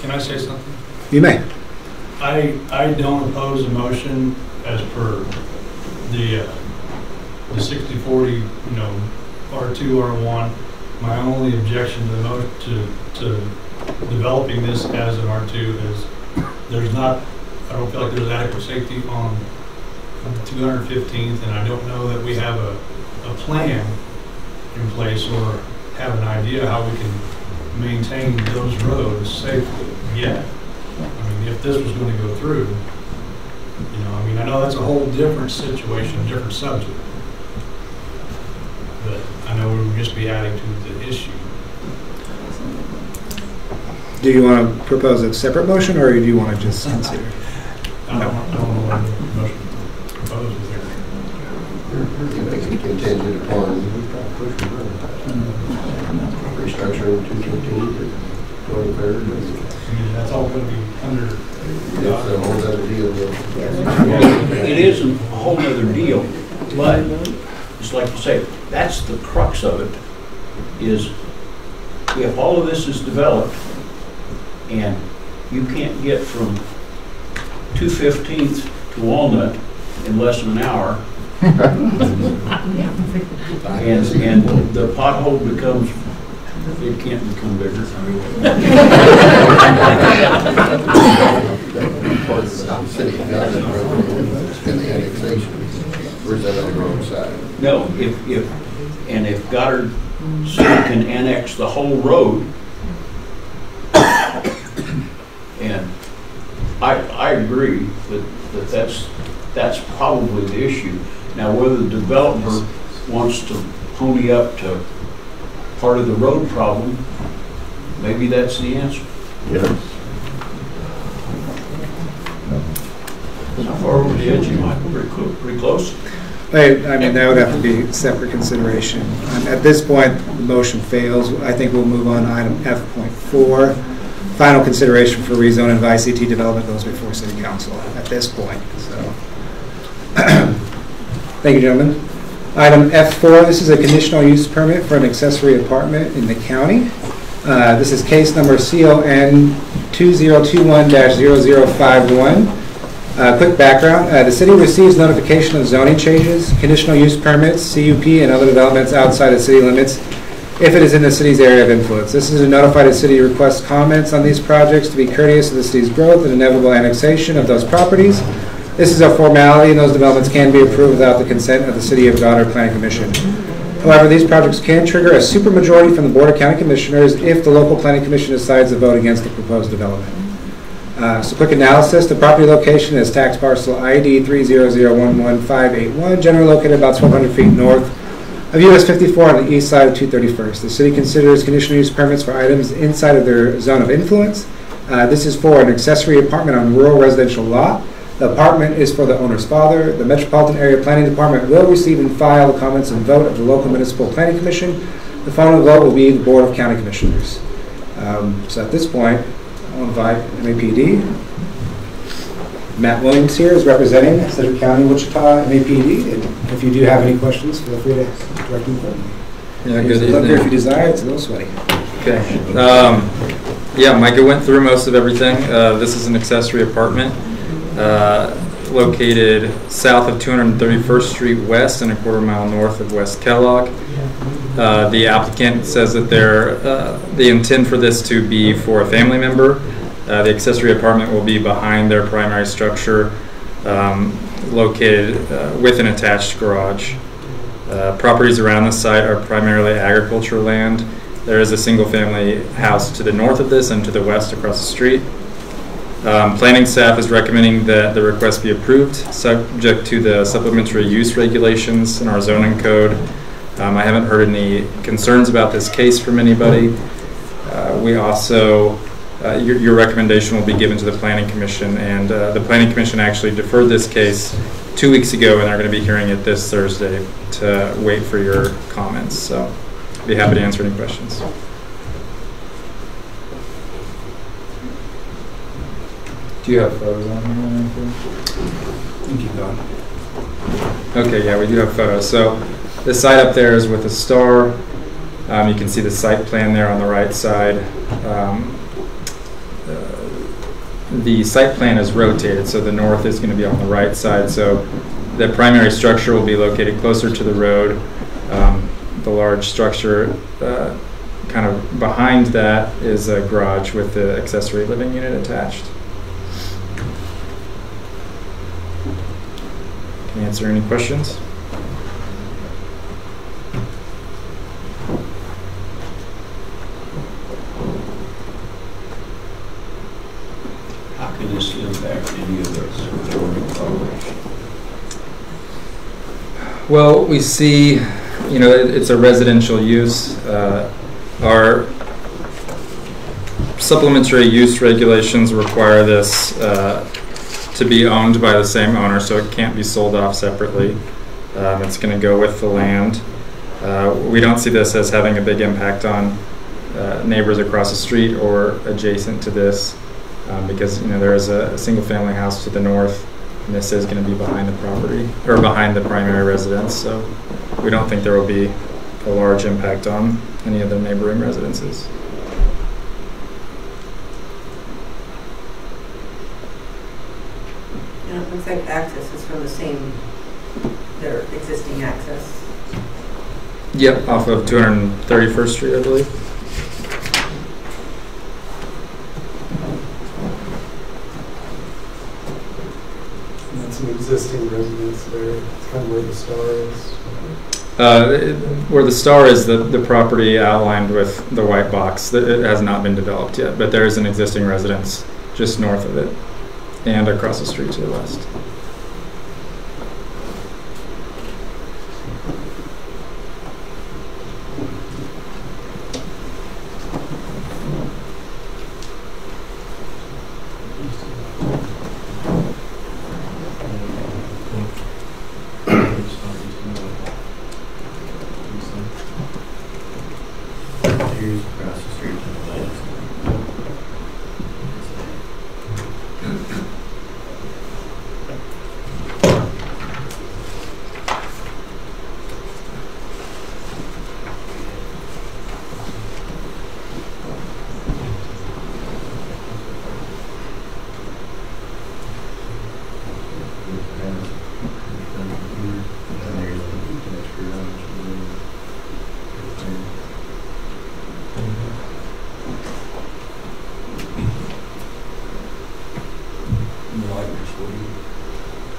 Can I say something? You may. I, I don't oppose a motion as per the, uh, the sixty forty, you know, R2, R1. My only objection to to, to developing this as an R2 is there's not, I don't feel like there's adequate safety on 215th, and I don't know that we have a, a plan in place or have an idea how we can maintain those roads safely yet if this was going to go through, you know, I mean, I know that's a whole different situation, a different subject. But I know we would just be adding to the issue. Do you want to propose a separate motion, or do you want to just consider? I don't, I don't know what motion to there. Contingent upon restructuring 213 or 23rd that's all going to be under. It's a whole other deal. It is a whole other deal, but just like you say, that's the crux of it, is if all of this is developed and you can't get from 215th to Walnut in less than an hour, and, and the pothole becomes it can't become bigger. Part of the city of Garden Road and the annexation. Where's that on the wrong side? No, if, if, and if Goddard City can annex the whole road, and I, I agree that, that that's, that's probably the issue. Now, whether the developer wants to pony up to part of the road problem, maybe that's the answer. Yes. How far over the edge you might, pretty close, pretty close? I I mean, that would have to be separate consideration. Um, At this point, the motion fails. I think we'll move on to item F.4. Final consideration for rezone of ICT development goes before city council at this point, so. Thank you, gentlemen. Item F4, this is a conditional use permit for an accessory apartment in the county. Uh, This is case number CON 2021-0051. Uh, Quick background, uh, the city receives notification of zoning changes, conditional use permits, CUP, and other developments outside of city limits if it is in the city's area of influence. This is to notify the city requests comments on these projects to be courteous to the city's growth and inevitable annexation of those properties. This is a formality, and those developments can be approved without the consent of the City of Goddard Planning Commission. However, these projects can trigger a supermajority from the Board of County Commissioners if the local planning commission decides to vote against the proposed development. Uh, So quick analysis, the property location is tax parcel ID 300111581, generally located about 1,200 feet north of US 54 on the east side of 231st. The city considers conditional use permits for items inside of their zone of influence. Uh, This is for an accessory apartment on rural residential lot. The apartment is for the owner's father. The Metropolitan Area Planning Department will receive and file the comments and vote of the local municipal planning commission. The final vote will be the Board of County Commissioners. Um, So at this point, I'll invite MAPD. Matt Williams here is representing Sedgwick County, Wichita, MAPD. And if you do have any questions, feel free to direct them to me. Yeah, good the look here If you desire, it's a little sweaty. Okay. Um, yeah, Micah went through most of everything. Uh, this is an accessory apartment, uh, located south of 231st Street West and a quarter mile north of West Kellogg. Uh, the applicant says that they're, uh, they intend for this to be for a family member. Uh, the accessory apartment will be behind their primary structure, um, located uh, with an attached garage. Properties around the site are primarily agricultural land. There is a single-family house to the north of this and to the west across the street. Um, Planning staff is recommending that the request be approved, subject to the supplementary use regulations in our zoning code. Um, I haven't heard any concerns about this case from anybody. Uh, We also, uh, your your recommendation will be given to the planning commission, and uh, the planning commission actually deferred this case two weeks ago, and they're going to be hearing it this Thursday to wait for your comments, so be happy to answer any questions. Do you have photos on here or anything? You keep going. Okay, yeah, we do have photos. So the site up there is with a star. Um, you can see the site plan there on the right side. Um, uh, the site plan is rotated, so the north is going to be on the right side. So the primary structure will be located closer to the road. Um, the large structure, uh, kind of behind that is a garage with the accessory living unit attached. Can I answer any questions? How can this impact any of the? Well, we see, you know, it- it's a residential use. Uh, Our supplementary use regulations require this uh, to be owned by the same owner, so it can't be sold off separately. Um, It's going to go with the land. Uh, We don't see this as having a big impact on uh, neighbors across the street or adjacent to this, um, because, you know, there is a a single-family house to the north, and this is going to be behind the property, or behind the primary residence, so we don't think there will be a large impact on any of the neighboring residences. And it access is from the same, their existing access. Yep, off of 231st Street, I believe. And That's an existing residence there, it's kind of where the star is. Uh, it- Where the star is, the, the property outlined with the white box, it has not been developed yet, but there is an existing residence just north of it and across the street to the west.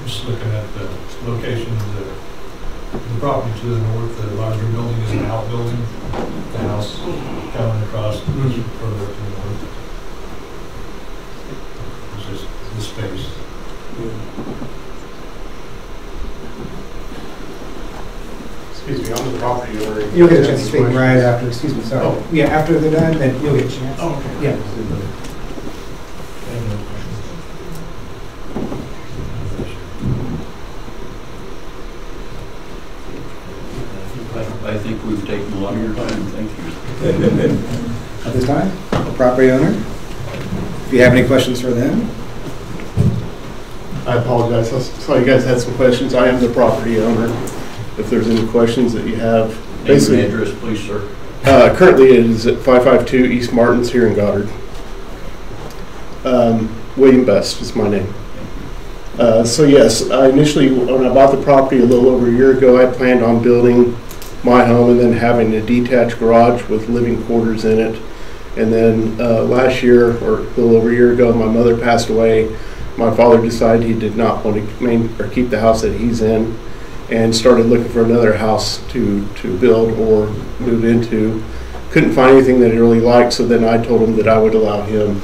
Just looking at the locations, the, the property to the north, the larger building is an outbuilding. The house coming across mm-hmm. further to the north. It's just the space. Excuse me, I'm the property owner. You'll get a chance to speak right after, excuse me, sorry. Oh. Yeah, after they're done, then you'll get a chance. Oh, okay. Yeah. I I think we've taken a lot of your time, thank you. At this time, the property owner, if you have any questions for them, I apologize, I saw you guys had some questions, I am the property owner. If there's any questions that you have. Name and Basically, address, please, sir. Uh, currently it is at 552 East Martins here in Goddard. Um, William Best is my name. Uh, so yes, I initially, when I bought the property a little over a year ago, I planned on building my home and then having a detached garage with living quarters in it. And then, uh, last year, or a little over a year ago, my mother passed away. My father decided he did not want to main, or keep the house that he's in and started looking for another house to, to build or move into. Couldn't find anything that he really liked, so then I told him that I would allow him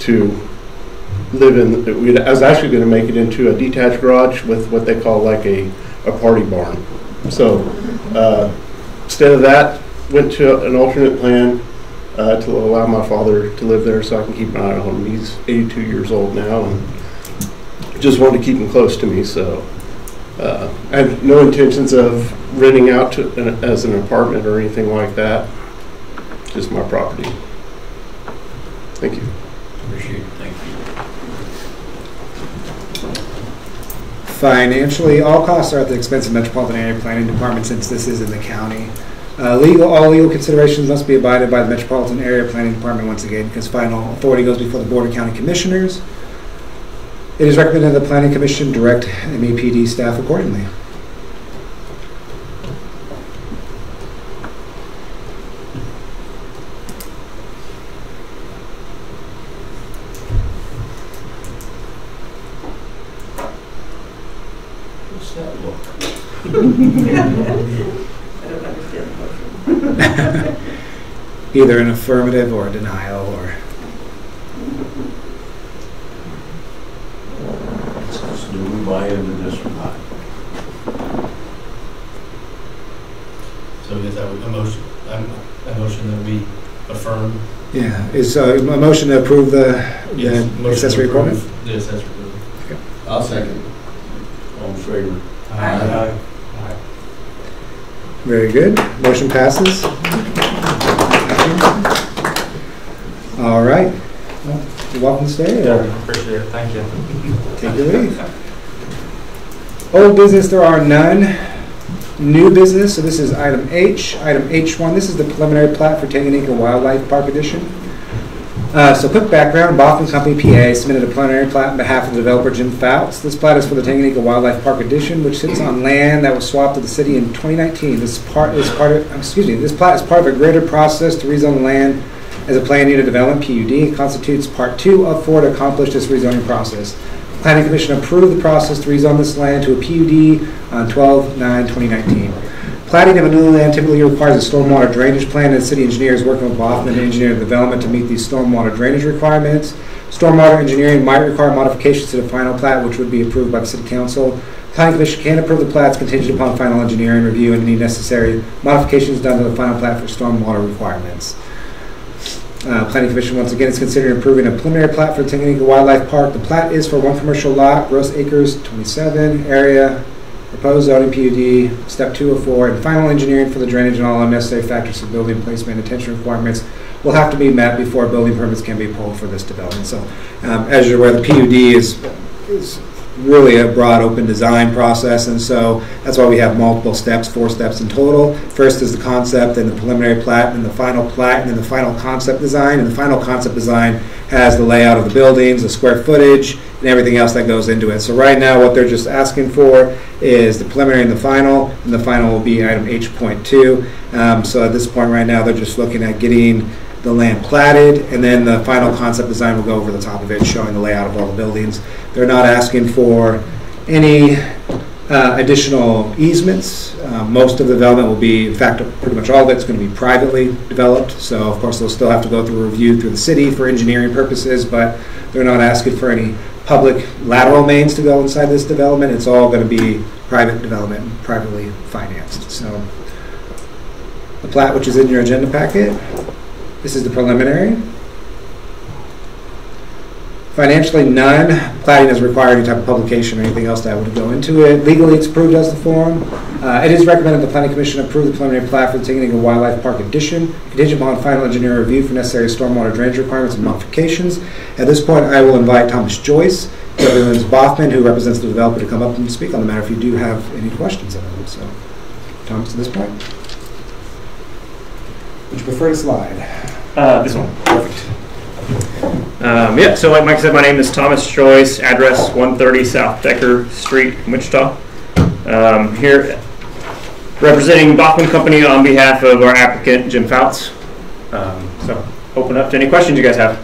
to live in, we'd, I was actually gonna make it into a detached garage with what they call like a, a party barn. So, uh, instead of that, went to an alternate plan, uh, to allow my father to live there so I can keep an eye on him. He's eighty-two years old now and just wanted to keep him close to me, so. Uh, I have no intentions of renting out to, an- as an apartment or anything like that. Just my property. Thank you. Appreciate it, thank you. financially, all costs are at the expense of Metropolitan Area Planning Department since this is in the county. Uh, Legal, all legal considerations must be abided by the Metropolitan Area Planning Department once again, because final authority goes before the Board of County Commissioners. It is recommended that the Planning Commission direct MAPD staff accordingly. What's that look? I don't understand the motion. Either an affirmative or a denial or, Says, Do we buy into this or not? So is that a motion, um, a motion that we affirm? yeah, is uh, a motion to approve the Yes, the motion to accessory approve apartment? The accessory building. I'll second. All in favor? Aye. Very good. Motion passes. All right. Well, You're welcome to stay. or Appreciate it, thank you. Take your leave. Old business, there are none. New business, so this is item H. Item H1, this is the preliminary plat for Tanganyika Wildlife Park Addition. Uh, So quick background, Boston Company PA submitted a preliminary plat on behalf of the developer Jim Fouts. This plat is for the Tanganyika Wildlife Park Addition, which sits on land that was swapped to the city in 2019. This part is part of, excuse me, this plat is part of a greater process to rezone the land as a planned unit development, PUD. It constitutes part two of four to accomplish this rezoning process. Planning Commission approved the process to rezone this land to a PUD on 12/9/2019. Platting of a new land typically requires a stormwater drainage plan, and city engineer is working with Boston Engineering Development to meet these stormwater drainage requirements. Stormwater engineering might require modifications to the final plat, which would be approved by the city council. Planning Commission can approve the plats contingent upon final engineering review and any necessary modifications done to the final plat for stormwater requirements. Uh, Planning Commission, once again, is considering approving a preliminary plat for Tanganyika Wildlife Park. The plat is for one commercial lot, gross acres 27, area, proposed zoning PUD, step 204, and final engineering for the drainage and all unnecessary factors of building placement and attention requirements will have to be met before building permits can be pulled for this development. So, um, as you're aware, the PUD is, is really a broad, open design process, and so that's why we have multiple steps, four steps in total. First is the concept, then the preliminary plat, and the final plat, and then the final concept design. And the final concept design has the layout of the buildings, the square footage, and everything else that goes into it. So right now, what they're just asking for is the preliminary and the final, and the final will be item H.2. Um, So at this point right now, they're just looking at getting the land platted, and then the final concept design will go over the top of it, showing the layout of all the buildings. They're not asking for any uh, additional easements. Uh, Most of the development will be, in fact, pretty much all of it's going to be privately developed, so of course, they'll still have to go through review through the city for engineering purposes, but they're not asking for any public lateral mains to go inside this development. It's all going to be private development, privately financed, so. The plat, which is in your agenda packet, this is the preliminary. Financially, none. Platting doesn't require any type of publication or anything else that would go into it. Legally, it's approved as the form. Uh, It is recommended the planning commission approve the preliminary plat for the Tanganyika Wildlife Park addition, contingent upon final engineer review for necessary stormwater drainage requirements and modifications. At this point, I will invite Thomas Joyce, Evans Boffman, who represents the developer, to come up and speak on the matter if you do have any questions of him. So, Thomas, to this point. Would you prefer to slide? Uh, this one. Perfect. Um, yeah, so like Mike said, my name is Thomas Joyce, address 130 South Decker Street, Wichita. Um, here representing Baughman Company on behalf of our applicant, Jim Fouts. Um, so open up to any questions you guys have.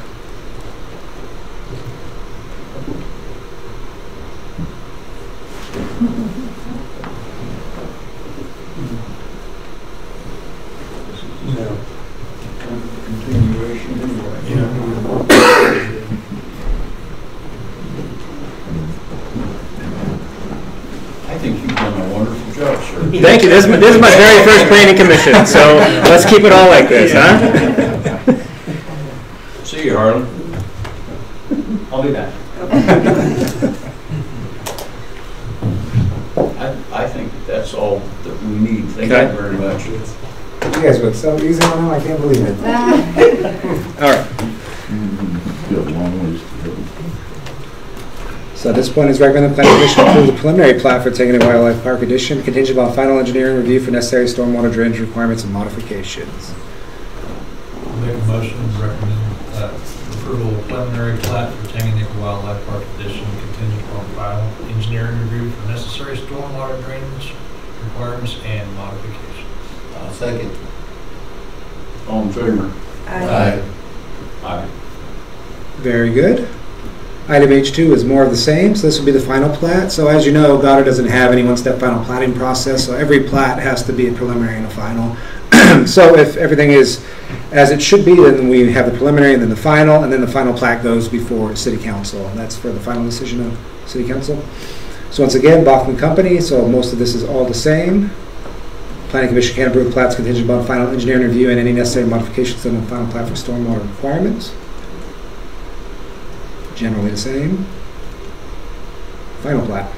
Continuation anyway. I think you've done a wonderful job, sir. Thank you. This is, my- this is my very first planning commission, so let's keep it all like this, huh? See you, Harlan. I'll be back. I, I think that's all that we need. Thank you very much. You guys went so easy on him, I can't believe it. All right. Got a long ways to go. So at this point, it's recommended the planning commission approve the preliminary plat for Tanganyika Wildlife Park addition, contingent upon final engineering review for necessary stormwater drainage requirements and modifications. i Make a motion to recommend uh, approval of preliminary plat for Tanganyika Wildlife Park addition contingent upon final engineering review for necessary stormwater drainage requirements and modifications. I'll second. All in favor? Aye. Aye. Very good. Item H2 is more of the same, so this will be the final plat. So as you know, Goddard doesn't have any one-step final platting process, so every plat has to be a preliminary and a final. So if everything is as it should be, then we have the preliminary and then the final, and then the final plat goes before city council. And that's for the final decision of city council. So once again, Baughman Company, so most of this is all the same. Planning Commission can approve plats contingent upon final engineering review and any necessary modifications to the final plat for stormwater requirements. Generally the same. Final plat.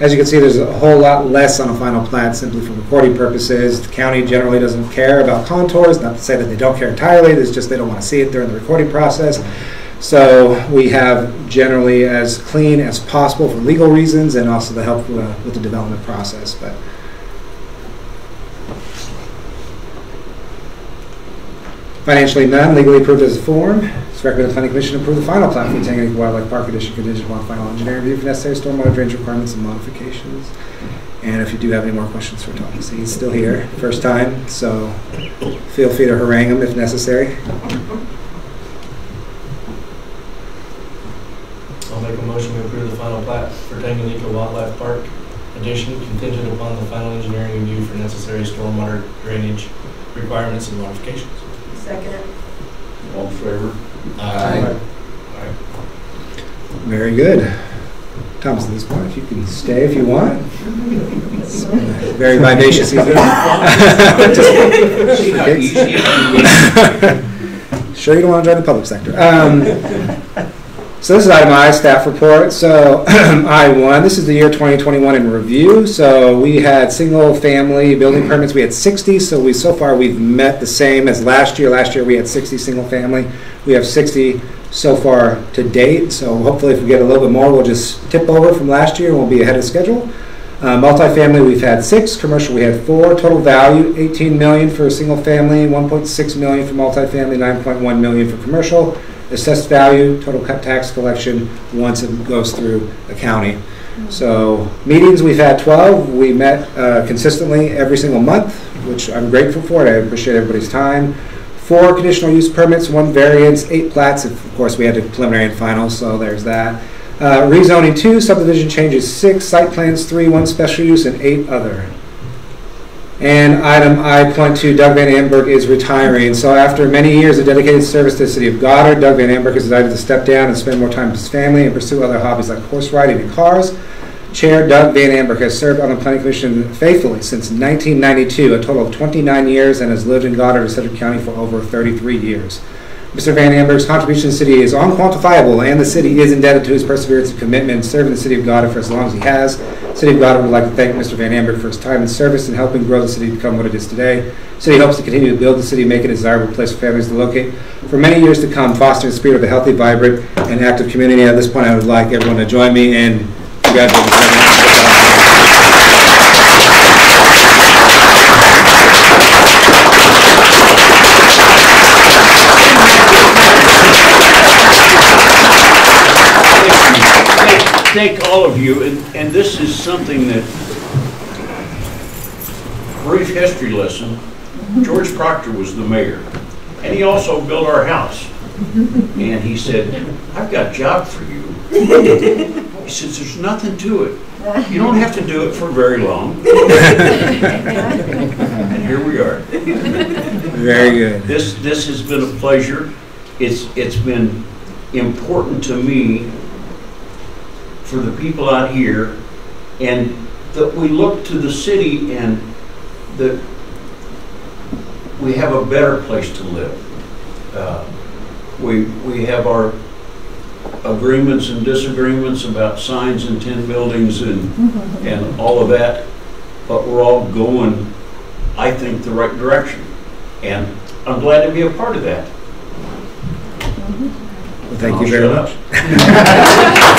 As you can see, there's a whole lot less on a final plat simply for recording purposes. The county generally doesn't care about contours, not to say that they don't care entirely, it's just they don't want to see it during the recording process. So we have generally as clean as possible for legal reasons and also to help uh, with the development process. But Financially none, legally approved as a form. It's recommended the planning commission approve the final plat for Tanganyika Wildlife Park addition contingent upon final engineering review for necessary stormwater drainage requirements and modifications. And if you do have any more questions for Thomas, he's still here, first time, so feel free to harangue him if necessary. I'll make a motion to approve the final plat for Tanganyika Wildlife Park addition contingent upon the final engineering review for necessary stormwater drainage requirements and modifications. Second it. All in favor? Aye. Aye. Very good. Thomas, at this point, if you can stay if you want. It's Very vivacious evening. Just- She got easy. Sure you don't want to join the public sector. Um, So this is item I, staff report. So I-1, this is the year 2021 in review. So we had single-family building permits, we had 60, so we, so far, we've met the same as last year. Last year, we had 60 single-family. We have 60 so far to date, so hopefully if we get a little bit more, we'll just tip over from last year, and we'll be ahead of schedule. Uh, Multifamily, we've had six, commercial, we had four, total value, 18 million for a single family, 1.6 million for multifamily, 9.1 million for commercial. Assessed value, total cut tax collection, once it goes through the county. So, meetings, we've had 12, we met uh, consistently every single month, which I'm grateful for, and I appreciate everybody's time. Four conditional use permits, one variance, eight plats, of course, we had a preliminary and final, so there's that. Uh, Rezoning two, subdivision changes six, site plans three, one special use, and eight other. And item I.2, Doug Van Amberg is retiring. So after many years of dedicated service to the city of Goddard, Doug Van Amberg has decided to step down and spend more time with his family and pursue other hobbies like horse riding and cars. Chair Doug Van Amberg has served on the planning commission faithfully since 1992, a total of 29 years, and has lived in Goddard and County for over 33 years. Mr. Van Amberg's contribution to the city is unquantifiable, and the city is indebted to his perseverance and commitment in serving the city of Goddard for as long as he has. The City of Goddard would like to thank Mr. Van Amberg for his time and service in helping grow the city to become what it is today. The City hopes to continue to build the city, and make it a desirable place for families to locate for many years to come, fostering the spirit of a healthy, vibrant, and active community. At this point, I would like everyone to join me in congratulating Mr. Van Amberg. Thank all of you, and, and this is something that, brief history lesson, George Proctor was the mayor, and he also built our house. And he said, I've got a job for you. He says, there's nothing to it. You don't have to do it for very long. And here we are. Very good. This, this has been a pleasure. It's, it's been important to me for the people out here and that we look to the city and that we have a better place to live. Uh, We, we have our agreements and disagreements about signs and tin buildings and, and all of that, but we're all going, I think, the right direction. And I'm glad to be a part of that. Well, Thank I'll you very much.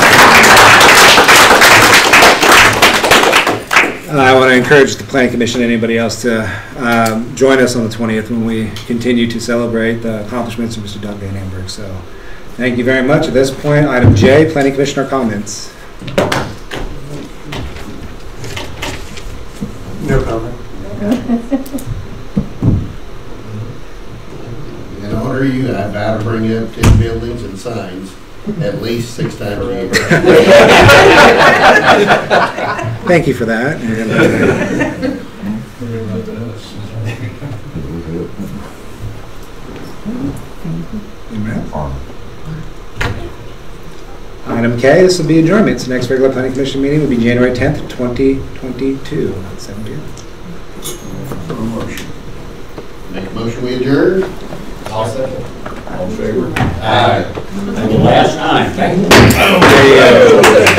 I want to encourage the planning commission, and anybody else to um, join us on the 20th when we continue to celebrate the accomplishments of Mr. Doug Van Amberg. So, thank you very much. At this point, item J, planning commissioner comments. No comment. In honor of you, I've got to bring up ten buildings and signs at least six times a year. Thank you for that. Item K, this will be adjournments. Next regular planning commission meeting will be January 10th, 2022, at 7 p.m. Make a motion, we adjourn? I'll second. All in favor? Aye. And the last time. There you go.